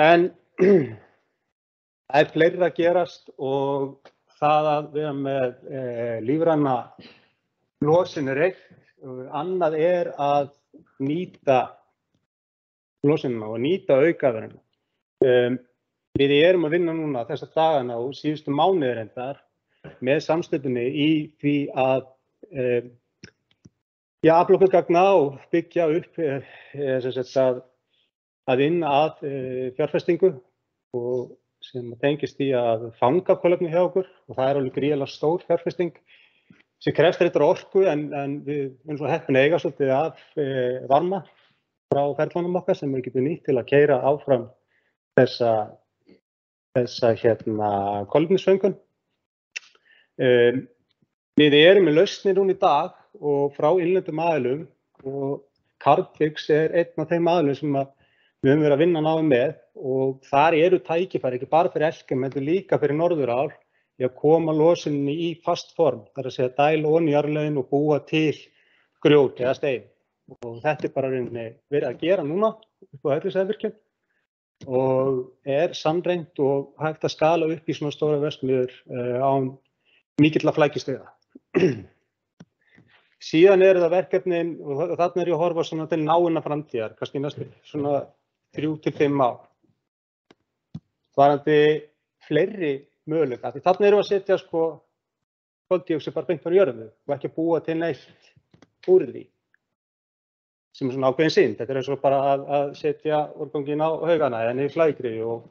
En það er fleira að gerast og það að vera með e, lífræna losin er eitt, annað er að nýta losinina og nýta aukaverðina. Um, við erum að vinna núna þessa dagana og síðustu mánuðir endar með samstöpunni í því að um, já, afla okkur gagna og byggja upp e, e, sagt, að, að inn að e, fjárfestingu og sem tengist í að fanga kolefni hjá okkur. Og það er alveg gríðilega stór fjárfesting sem krefst þetta orku en, en við erum svo heppin eiga svolítið af e, varma frá ferðlunum okkar sem við getum nýtt til að keira áfram þessa, þessa hérna kolefnisföngun. Um, við erum með lausni núna í dag og frá innlendum aðlum og Carbfix er einn af þeim aðlum sem að við höfum verið að vinna náðu með og þar eru tækifæri ekki bara fyrir Elkem, þetta líka fyrir Norðurál í að koma losinni í fast form, þar að segja dæla onni í jarðlegin og búa til grjót eða stein. Og þetta er bara verið að gera núna upp á Hellisæðvirkjum og er sannreint og hægt að skala upp í svona stóra vestmiður uh, án mikill að flækistega. Síðan eru það verkefnin, og þarna er ég að horfa svona til náina framtíðar, kannski næstu svona þrjú til fimm ár. Varandi fleiri möguleika. Því þarna erum við að setja sko koldíóksið bara beint á jörðu og ekki búa til neitt úr því sem er svona ákveðin sínd. Þetta er eins og bara að, að setja úrgangin á haugana eða niður flækri og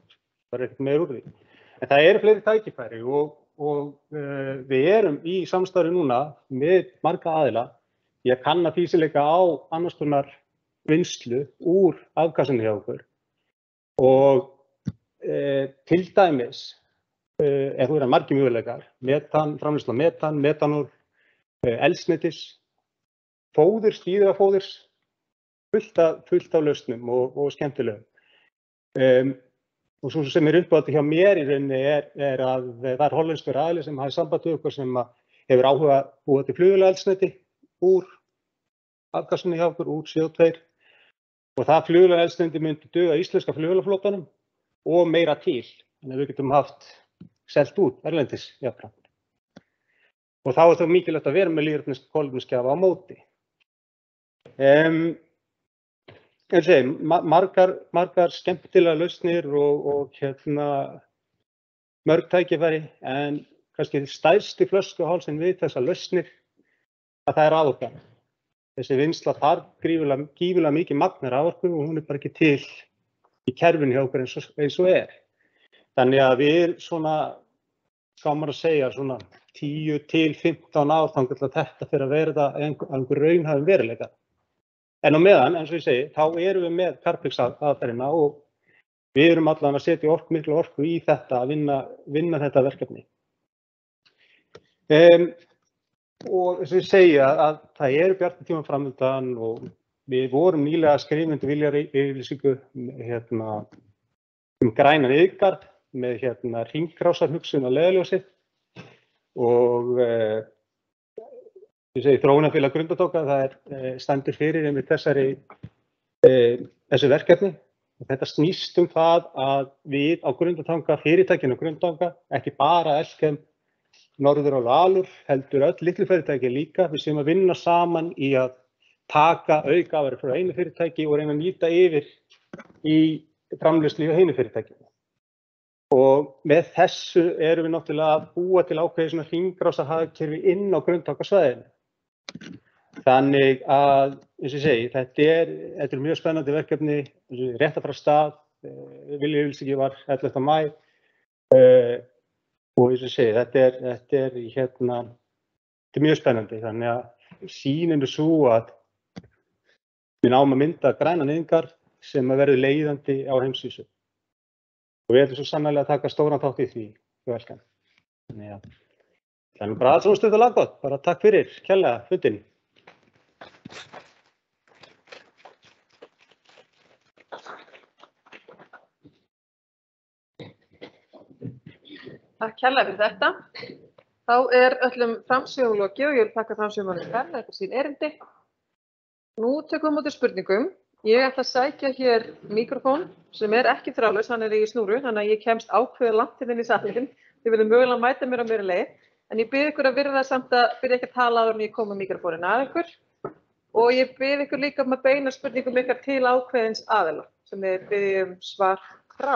bara eitthvað meður úr því. En það eru fleiri tækifæri og, og uh, við erum í samstarfi núna með marga aðila í að kanna físileika á annars konar vinslu úr afkassunni hjá okkur og uh, til dæmis uh, er þú verið að margi mjöguleikar, metan, framlýsla metan, metanól, elsnetis, fóður, stíðafóðurs, fullt af, fullt af lausnum og, og skemmtilegum. Um, og svo sem er uppátti hjá mér í rauninni er, er að það er hollenskur aðli sem hafi samband við okkur sem hefur áhuga búið til flugulega eldsneti úr afgassunni hjá okkur, úr CO2 og það flugulega eldsneti myndi döga íslenska flugulaflótanum og meira til. Þannig að við getum haft selt út erlendis jáfnfram. Og þá er það mikilvægt að vera með líðrætnist kolumnskjafa á móti. Um, Segi, margar, margar skemmtilega lausnir og, og hérna, mörg tækifæri en kannski stærsti flöskuhálsin við þessa lausnir að það er raforka. Þessi vinsla þarf gífilega mikið magna raforku og hún er bara ekki til í kerfinu hjá okkur eins og, eins og er. Þannig að við erum svona, maður að segja, svona 10 til 15 ár þá getur þetta fyrir að verða einhver raunhafum veruleika. En á meðan, eins og ég segi, þá erum við með Carpix aðferðina og við erum allavega að setja ork, miklu orku í þetta að vinna, vinna þetta verkefni. Um, og eins og ég segja að það eru bjartir tíma framöndan og við vorum nýlega skrifindi viljar yfirlýsingu hérna, um grænan yðgard með hérna, ringgrásarhugsun að leðljósi og ég segi þróunafélag grundatóka, það er e, standur fyrir einmitt þessari, e, þessu verkefni. Þetta snýst um það að við á grundatanga, fyrirtækinu grundatanga, ekki bara Elkem, Norður og Alur, heldur öll litlu fyrirtæki líka, við séum að vinna saman í að taka aukaverði frá einu fyrirtæki og reyna að nýta yfir í framlýslu í einu fyrirtæki. Og með þessu erum við náttúrulega að búa til ákveði svona hringrása hagkerfi inn á grundtakasvæðinu. Þannig að, eins og ég segi, þetta er, þetta er mjög spennandi verkefni, rétt að fara stað, Vilja Vilsiki var 11. mæ uh, og eins og ég segi, þetta er, þetta er, hérna, þetta er mjög spennandi, þannig að sínin er svo að við náum að mynda græna neyðingar sem að verði leiðandi á heimsvísu og við ætlum svo sannlega að taka stóran þátt í því, velkvæm. Það er bara alls og stöðu laggótt, bara takk fyrir, kjærlega, fundin. Takk kærlega fyrir þetta. Þá er öllum framsögum lokið og ég vil taka framsögum Karla eftir sín erindi. Nú tökum við móti spurningum. Ég ætla að sækja hér mikrofón sem er ekki þrálaus, hann er í snúru, þannig að ég kemst ákveður langt inn í salin. Þið viljum mögulega mæta mér á mér leið. En ég byrð ykkur að virða samt að byrja ekki að tala áður en ég kom með mikrofónin að ykkur. Og ég byrð ykkur líka um að beina spurningum ykkar til ákveðins aðila sem þið byrjum svar frá.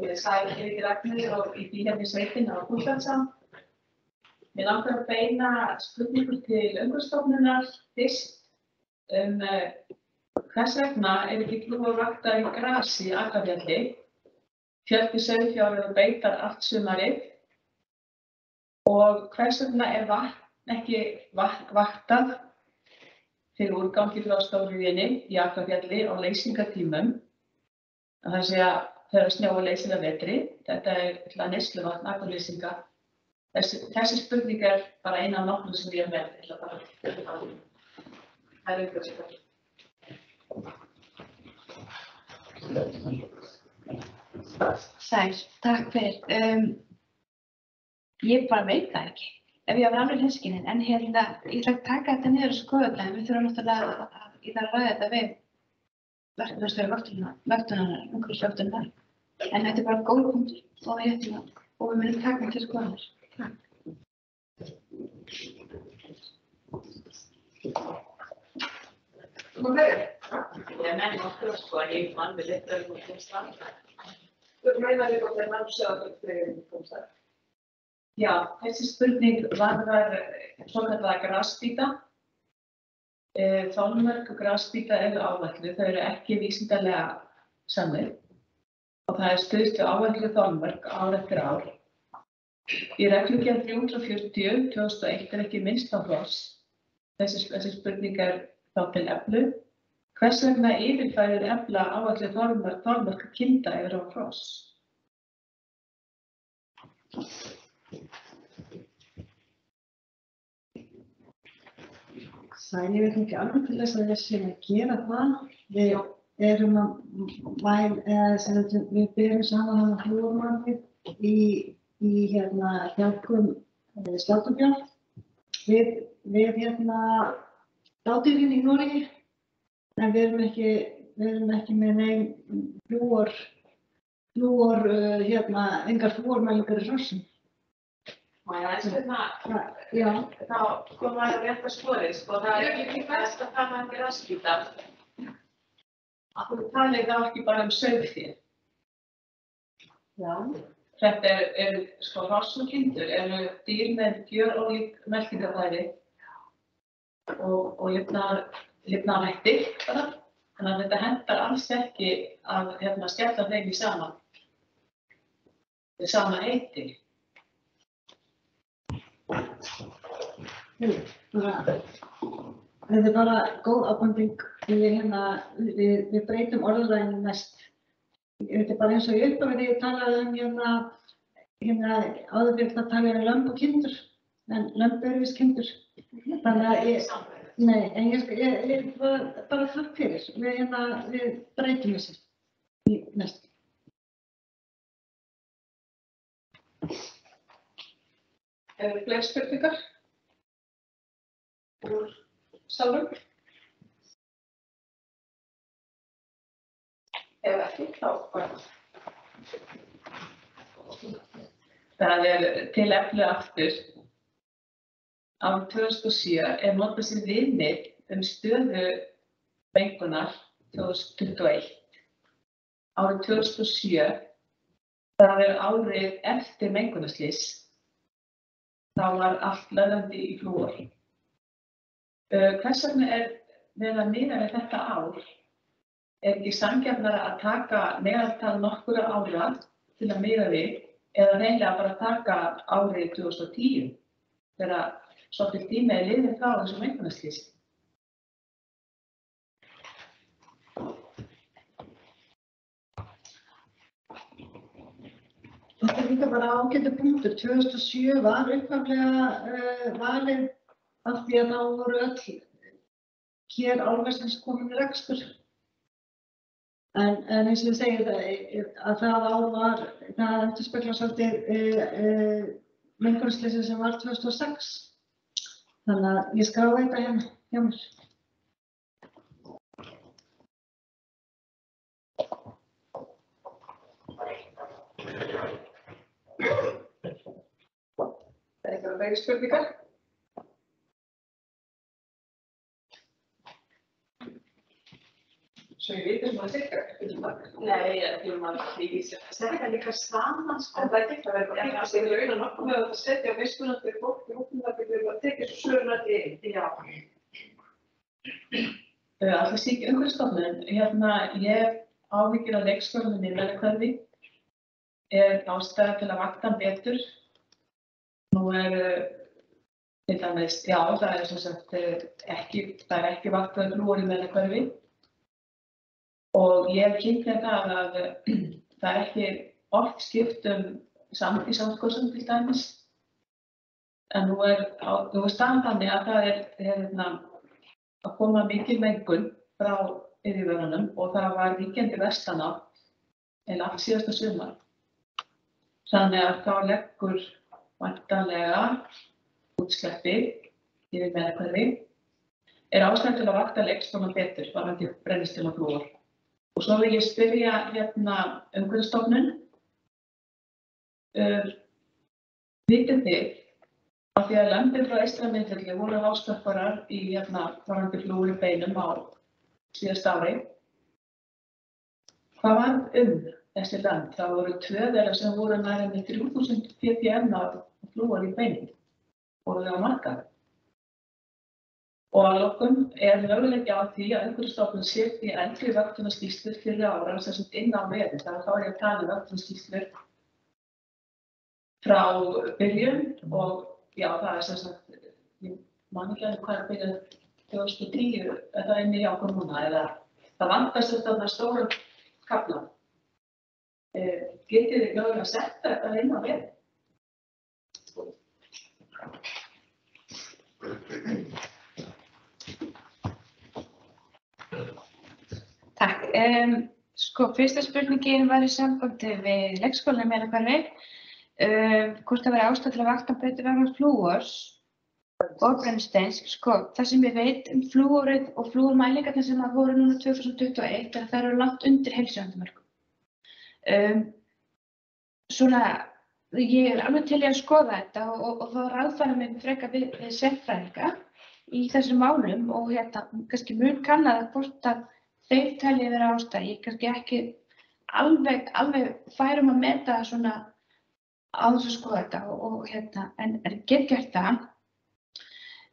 Hér ekki Ragnir og í bíhefni sveitin á Gústansam. Mér langar að beina spurningu til umhverfstofnunar fyrst um uh, hvers vegna er ekki flúor vaktar í grasi í Akafjalli. Fjöldi sauðfjár eru beitar allt sumarið og hvers vegna er vatn ekki vak vaktað fyrir úrgangi frá stofnuðinni í Akafjalli á leysingatímum. Það sé að þegar snjóa leysir að vetri. Þetta er til að neslu vatn aðlýsinga. Þessi, þessi spurning er bara eina af nokkrum sem ég er með. Að það er einhvers vegar. Sæl, takk fyrir. Um, ég bara veit það ekki, ef ég var alveg hinskinin, en hérna, ég ætla að taka þetta niður og skoða þetta, en við þurfum náttúrulega að, ég þarf að ræða þetta við verkefnastöðu vöktunar, umhverfis vöktunar. En þetta er bara góð punktur og, hérna, og við munum taka til skoðanar. Ég menn nokkur sko að ég mann við litur um Ísland. Þú meinar ég að það er náttúrulega fyrir umhverfstofnunar. Já, þessi spurning varðar svokallega grasbíta. Þálmörk og grasbíta eru áætlu, þau eru ekki vísindarlega sannir og það er stuðst við áætlu þálmörk ár eftir ár. Í reglugjörn 340 2001 er ekki minnst á hross. Þessi, þessi spurning er þá til eflu. Hvers vegna yfirfærir efla áætlu þálmörk, þálmörk kinda yfir á hross? Sæl, ég veit ekki alveg til þess að við séum að gera það. Við erum að væl, eða sem við byrjum saman að hljóðmannið í, í hérna hjálpum slátumbjörn. Við, við hérna dátýrin í Nóri, en við erum ekki, við erum ekki með neinn flúor, flúor, uh, hérna, engar flúormælingar í aðeins hérna Já, þá koma það rétt að skoði, sko, það er ekki best að tala um grasbíta. Að þú talið þá ekki bara um sauðfér. já. Þetta er, er sko, hross og kindur eru dýr með gjörólík meltingafæri og, og lifnar, lifnarætti bara. Þannig að þetta hendar alls ekki að hérna, skella þeim í sama, sama heiti. bara, þetta er bara góð ábending við, hérna, við, við breytum orðalæginu mest. Þetta er bara eins og í upphafi þegar ég talaði um hérna, hérna áður fyrir það talaði um lömb og kindur, en lömb eru vist kindur. Þannig að ég, nei, en ég, ég, ég bara, bara þakk fyrir, við, hérna, við breytum þessu í næst. Eru fleiri spurningar? Salum? Ef ekki, þá bara. Það er til eflu aftur. Árið 2007 er notað sem viðmið um stöðu mengunar 2021. Árið 2007, það er árið eftir mengunarslýs, þá var allt löðandi í flúor. Eh, hvers vegna er með að miða við þetta ár er ekki samgefnara að taka meðaltal nokkura ára til að miða við eða reyna bara að taka árið 2010 þegar svolítið tíma er liðið frá þessum einhverjarslýs. Þetta er líka bara ágættu punktur. 2007 var upphaflega eh, uh, valið af því að þá voru öll hér álversins komin rekstur. En, en eins og ég segi það, að það ár var, það endur spekla svolítið uh, uh, mengurinsleysi sem var 2006. Þannig að ég skrá þetta hérna hjá mér. Er eitthvað fleiri spurningar? Svo ég veit um að sirka, Nei, ekki um að því setja líka saman en sko. það getur að vera ekki að segja og nokkuð með að setja mismunandi fólk í hópum það getur að tekja svo einn. Já. Alltaf sík umhverfstofnun, hérna, ég áhyggjur af leikskólanum í Melkvæði. Er ástæða til að vakta hann betur. Nú er, uh, til dæmis, já, það er sem sagt uh, ekki, það er ekki vaktaði flúor í Melkvæði. Og ég hef kynnt þetta að uh, það er ekki oft skipt um samt í samskóðsum til dæmis. En nú er, er staðan þannig að það er, hérna, að koma mikil mengun frá yfirvörunum og það var ríkjandi vestanátt eða allt síðasta sumar. Þannig að þá leggur vantanlega útsleppi yfir meðakverfi er ástæð til að vakta leikstofna betur varandi brennistila flúor. Og svo vil ég spyrja hérna umhverfstofnun. Uh, vitið þið Af því að löndin frá Íslandmyndelli voru áskapparar í hérna varandi flúri beinum á síðast ári. Hvað var um þessi lönd? Það voru tvö þeirra sem voru næra með 3000 ppm af flúor í beinum og það var markað. Og að lokum er möguleiki á því að einhverju stofnun setji eldri vöktunarskýslur fyrir ára sem sem inn á veði. Það er þá er ég að tala um vöktunarskýslur frá byrjun og Já, það er sem sagt, ég man ekki alveg hvað er að byrja 2010, er það inni hjá okkur núna, eða það vandast þetta þarna stórum kapla. Eh, getið þið mögulega að setja þetta inn á við? Takk. Um, sko, fyrsta spurningin var í sambandi við leikskólanum meira hverfi. Um, hvort það verið ástæð til að vakta betur vegna flúors og brennsteins. Sko, það sem ég veit um flúorið og flúormælingarnir sem að voru núna 2021 er að það eru langt undir heilsjöndumörkum. Um, svona, ég er alveg til í að skoða þetta og, og, og þá ráðfæra mig frekar við, við sérfræðinga í þessum málum og hérna, kannski mun kannaða hvort að þeir telja vera ástæð. Ég er kannski ekki alveg, alveg færum að meta það svona á þess að skoða þetta og, og hérna, en er get gert það.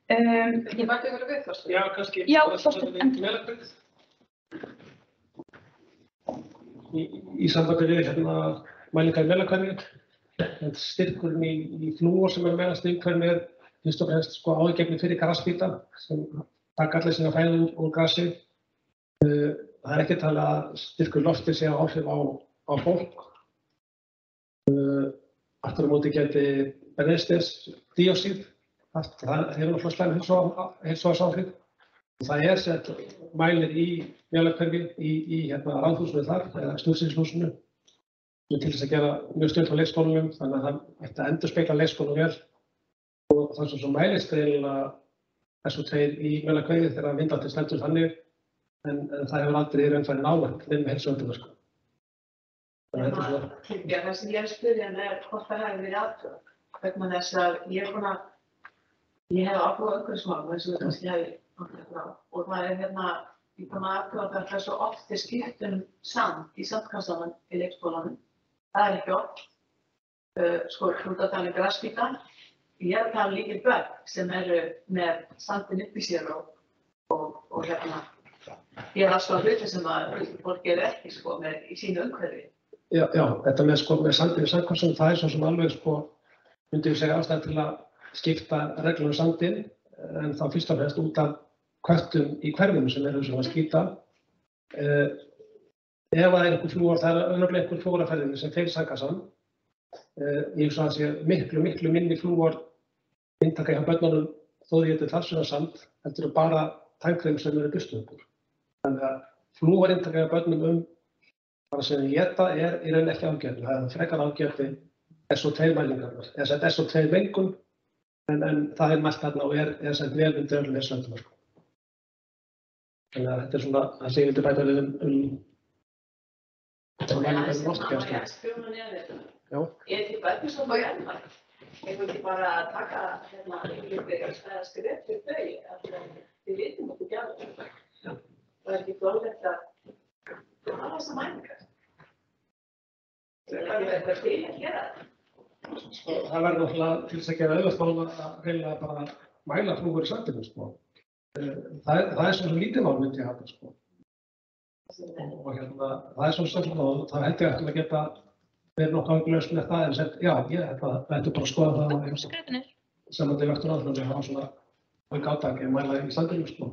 Um, Ég mætti vera við fyrst. Já, kannski. Já, Melakveðið. Í, í sambandi við hérna mælingar í Melakveðið, styrkurinn í, í flúor sem er meðast umhverfið er fyrst og fremst sko ágefni fyrir grasbíta sem taka allir sína fæðum úr grasi. Uh, Það er ekki að styrkur lofti sé að áhrif á, á fólk. Uh, Aftur á móti geti brennistins díósíð haft, það hefur náttúrulega slæm heilsuvarsáhrif. Og það er sett mælir í mjölakverfi í, í hérna ráðhúsinu þar, eða sem til þess að gera mjög stjórn á leikskólanum, þannig að það ætti að endur spekla leikskólanum vel. Og það sem mælist eiginlega þessu tveir í mjölakverfi þegar vindáttin stendur þannig, en, en það hefur aldrei raunfæri nálægt með heilsuvarsáhrif. sko. Þannig að þetta er svona það sem ég er að spyrja hann er hvort það hefur verið aðtöð. Vegna þess að ég er að, ég hef áhuga umhverfismálum eins og kannski hefði áhuga frá. Og það er hérna, ég búin að aðtöða það er svo oft er skipt um sand í sandkassanum í leikskólanum. Það er ekki oft. Uh, sko, að tala um græsbíta. Ég er að tala um líkið börn sem eru með sandin upp í sér og, og, og hérna, ég er alltaf hluti sem að fólk eru ekki sko með í sínu umhverfi. Já, já, þetta með sko með sandin í sandkvassum, það er svo sem alveg sko, myndi ég segja ástæð til að skipta reglum um sandin, en þá fyrst og fremst út af kvöttum í hverfinu sem eru sem að skýta. Eh, ef það er einhver flúor, það er önnurlega einhver flúoraferðinni sem feil sandkassan, Uh, ég hugsa að það sé miklu, miklu minni flúor inntaka hjá börnunum þó því þetta er talsverða samt, þetta eru bara tannkrem sem eru bustuð upp úr. Þannig að flúor inntaka hjá börnum um bara sem ég geta er í raun ekki ágjörn. Það er frekar ágjörði SO2 mælingarnar, eða sett SO2 mengun en, en það er mælt þarna og er, er sett vel undir öllum þessu öllum. Þannig að þetta er svona það sem ég vildi bæta við um, um Þannig að um það sem loftkæslu. að skrifa niður þetta. Já. Er til bætið sem bæði enn Ég vil ekki bara taka hérna yfirleitt að skrifa fyrir þau að við vitum okkur gæða. Það er ekki glóðlegt að hafa þessa mæningar. Það er eitthvað til að gera það. Sko, það verður náttúrulega til þess að gera auðvitað mála að reynilega bara mæla flúgur í sandinu, sko. Eh, Það er, það er svona lítið mál myndi ég hafa, sko. Og hérna, það er svona stöldum og það held ég eftir að geta verið nokkuð anglaust með það en sett, já, ég ætla að þetta bara að skoða það og Skrætinir. saman til vektur áfram að hafa svona auka átaki að mæla í sandinu, sko.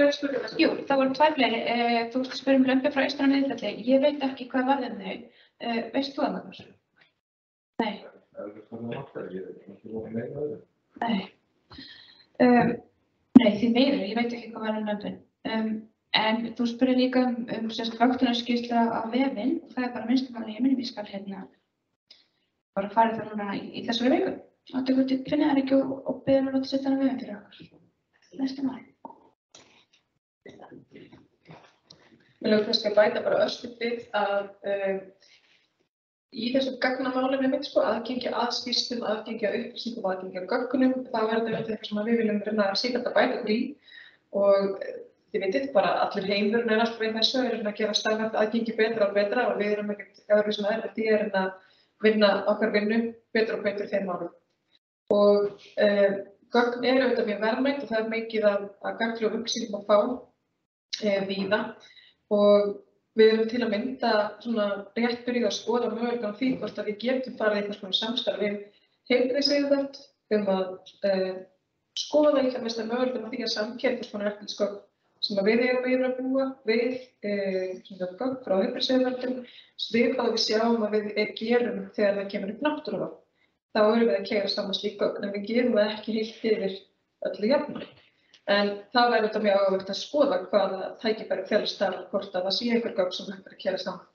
Fleiri spurningar? Jú, það voru tvær fleiri. Eh, Þú veist að spyrja um lömpi frá eistra miðfjalli. Ég veit ekki hvað varðið þau. Eh, Veist þú það, Magnús? Nei. Nei. Um, nei, því meira, ég veit ekki hvað var enn lömpin. Um, en þú spyrir líka um, um sérst vöktunarskýrsla á vefinn og það er bara minnstumáli ég minnum ég skal hérna bara fara það núna í, þessari viku. Áttu hvort ég finna það ekki og, og beður mér að setja hana vefinn fyrir okkur. Næstu máli. Mér lögur kannski að bæta bara östu við að um, í þessum gagnamálum er mitt sko aðgengja að skýrstum, aðgengja að upplýsingum, aðgengja að gögnum, þá er þetta eitthvað sem að við viljum reyna að síðan að bæta okkur í og eh, þið veitir bara allur heimurinn er alltaf einn þessu, er að gera stafnætt aðgengi betra og betra og við erum ekkert öðru sem er, því er að vinna okkar vinnu betur og betur þeim málum. Og um, gögn eru auðvitað mjög verðmætt og það er mikið af, af gaglu og upplýsingum að fá um, víða og við erum til að mynda svona rétt byrjuð að skoða mögulegan því hvort að við getum farið í einhvers konar samstarf við heilbrigðisyfirvöld um að uh, skoða það mest að mögulegan því að samkjæta einhvers konar eftirlitsgögn sem við eigum yfir að búa við uh, svona gögn frá heilbrigðisyfirvöldum við hvað við sjáum að við er, gerum þegar það kemur upp náttúrulega þá erum við að kæra saman slík gögn en við gerum það ekki heilt yfir öllu jafnvel. En það væri þetta mjög áhugavert að skoða hvaða tækifæri félst þar og hvort að það sé einhver gögn sem hægt er að kæra saman.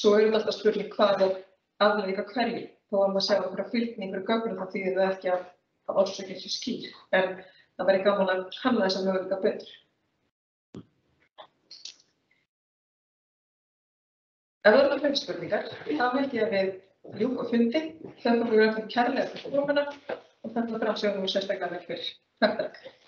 Svo er þetta alltaf spurning hvað er afleika hverju. Þó að maður sjá einhverja fylgni einhverju gögnum þá þýðir það ekki að, að orsökinn sé skýr. En það væri gaman að kanna þess að möguleika betur. Ef það eru fleiri spurningar, þá held ég að við ljúka fundi. Þakka fyrir öllum kærlega fyrir komuna og þakka framsjóðum sérstaklega vel fyrir. Takk, takk.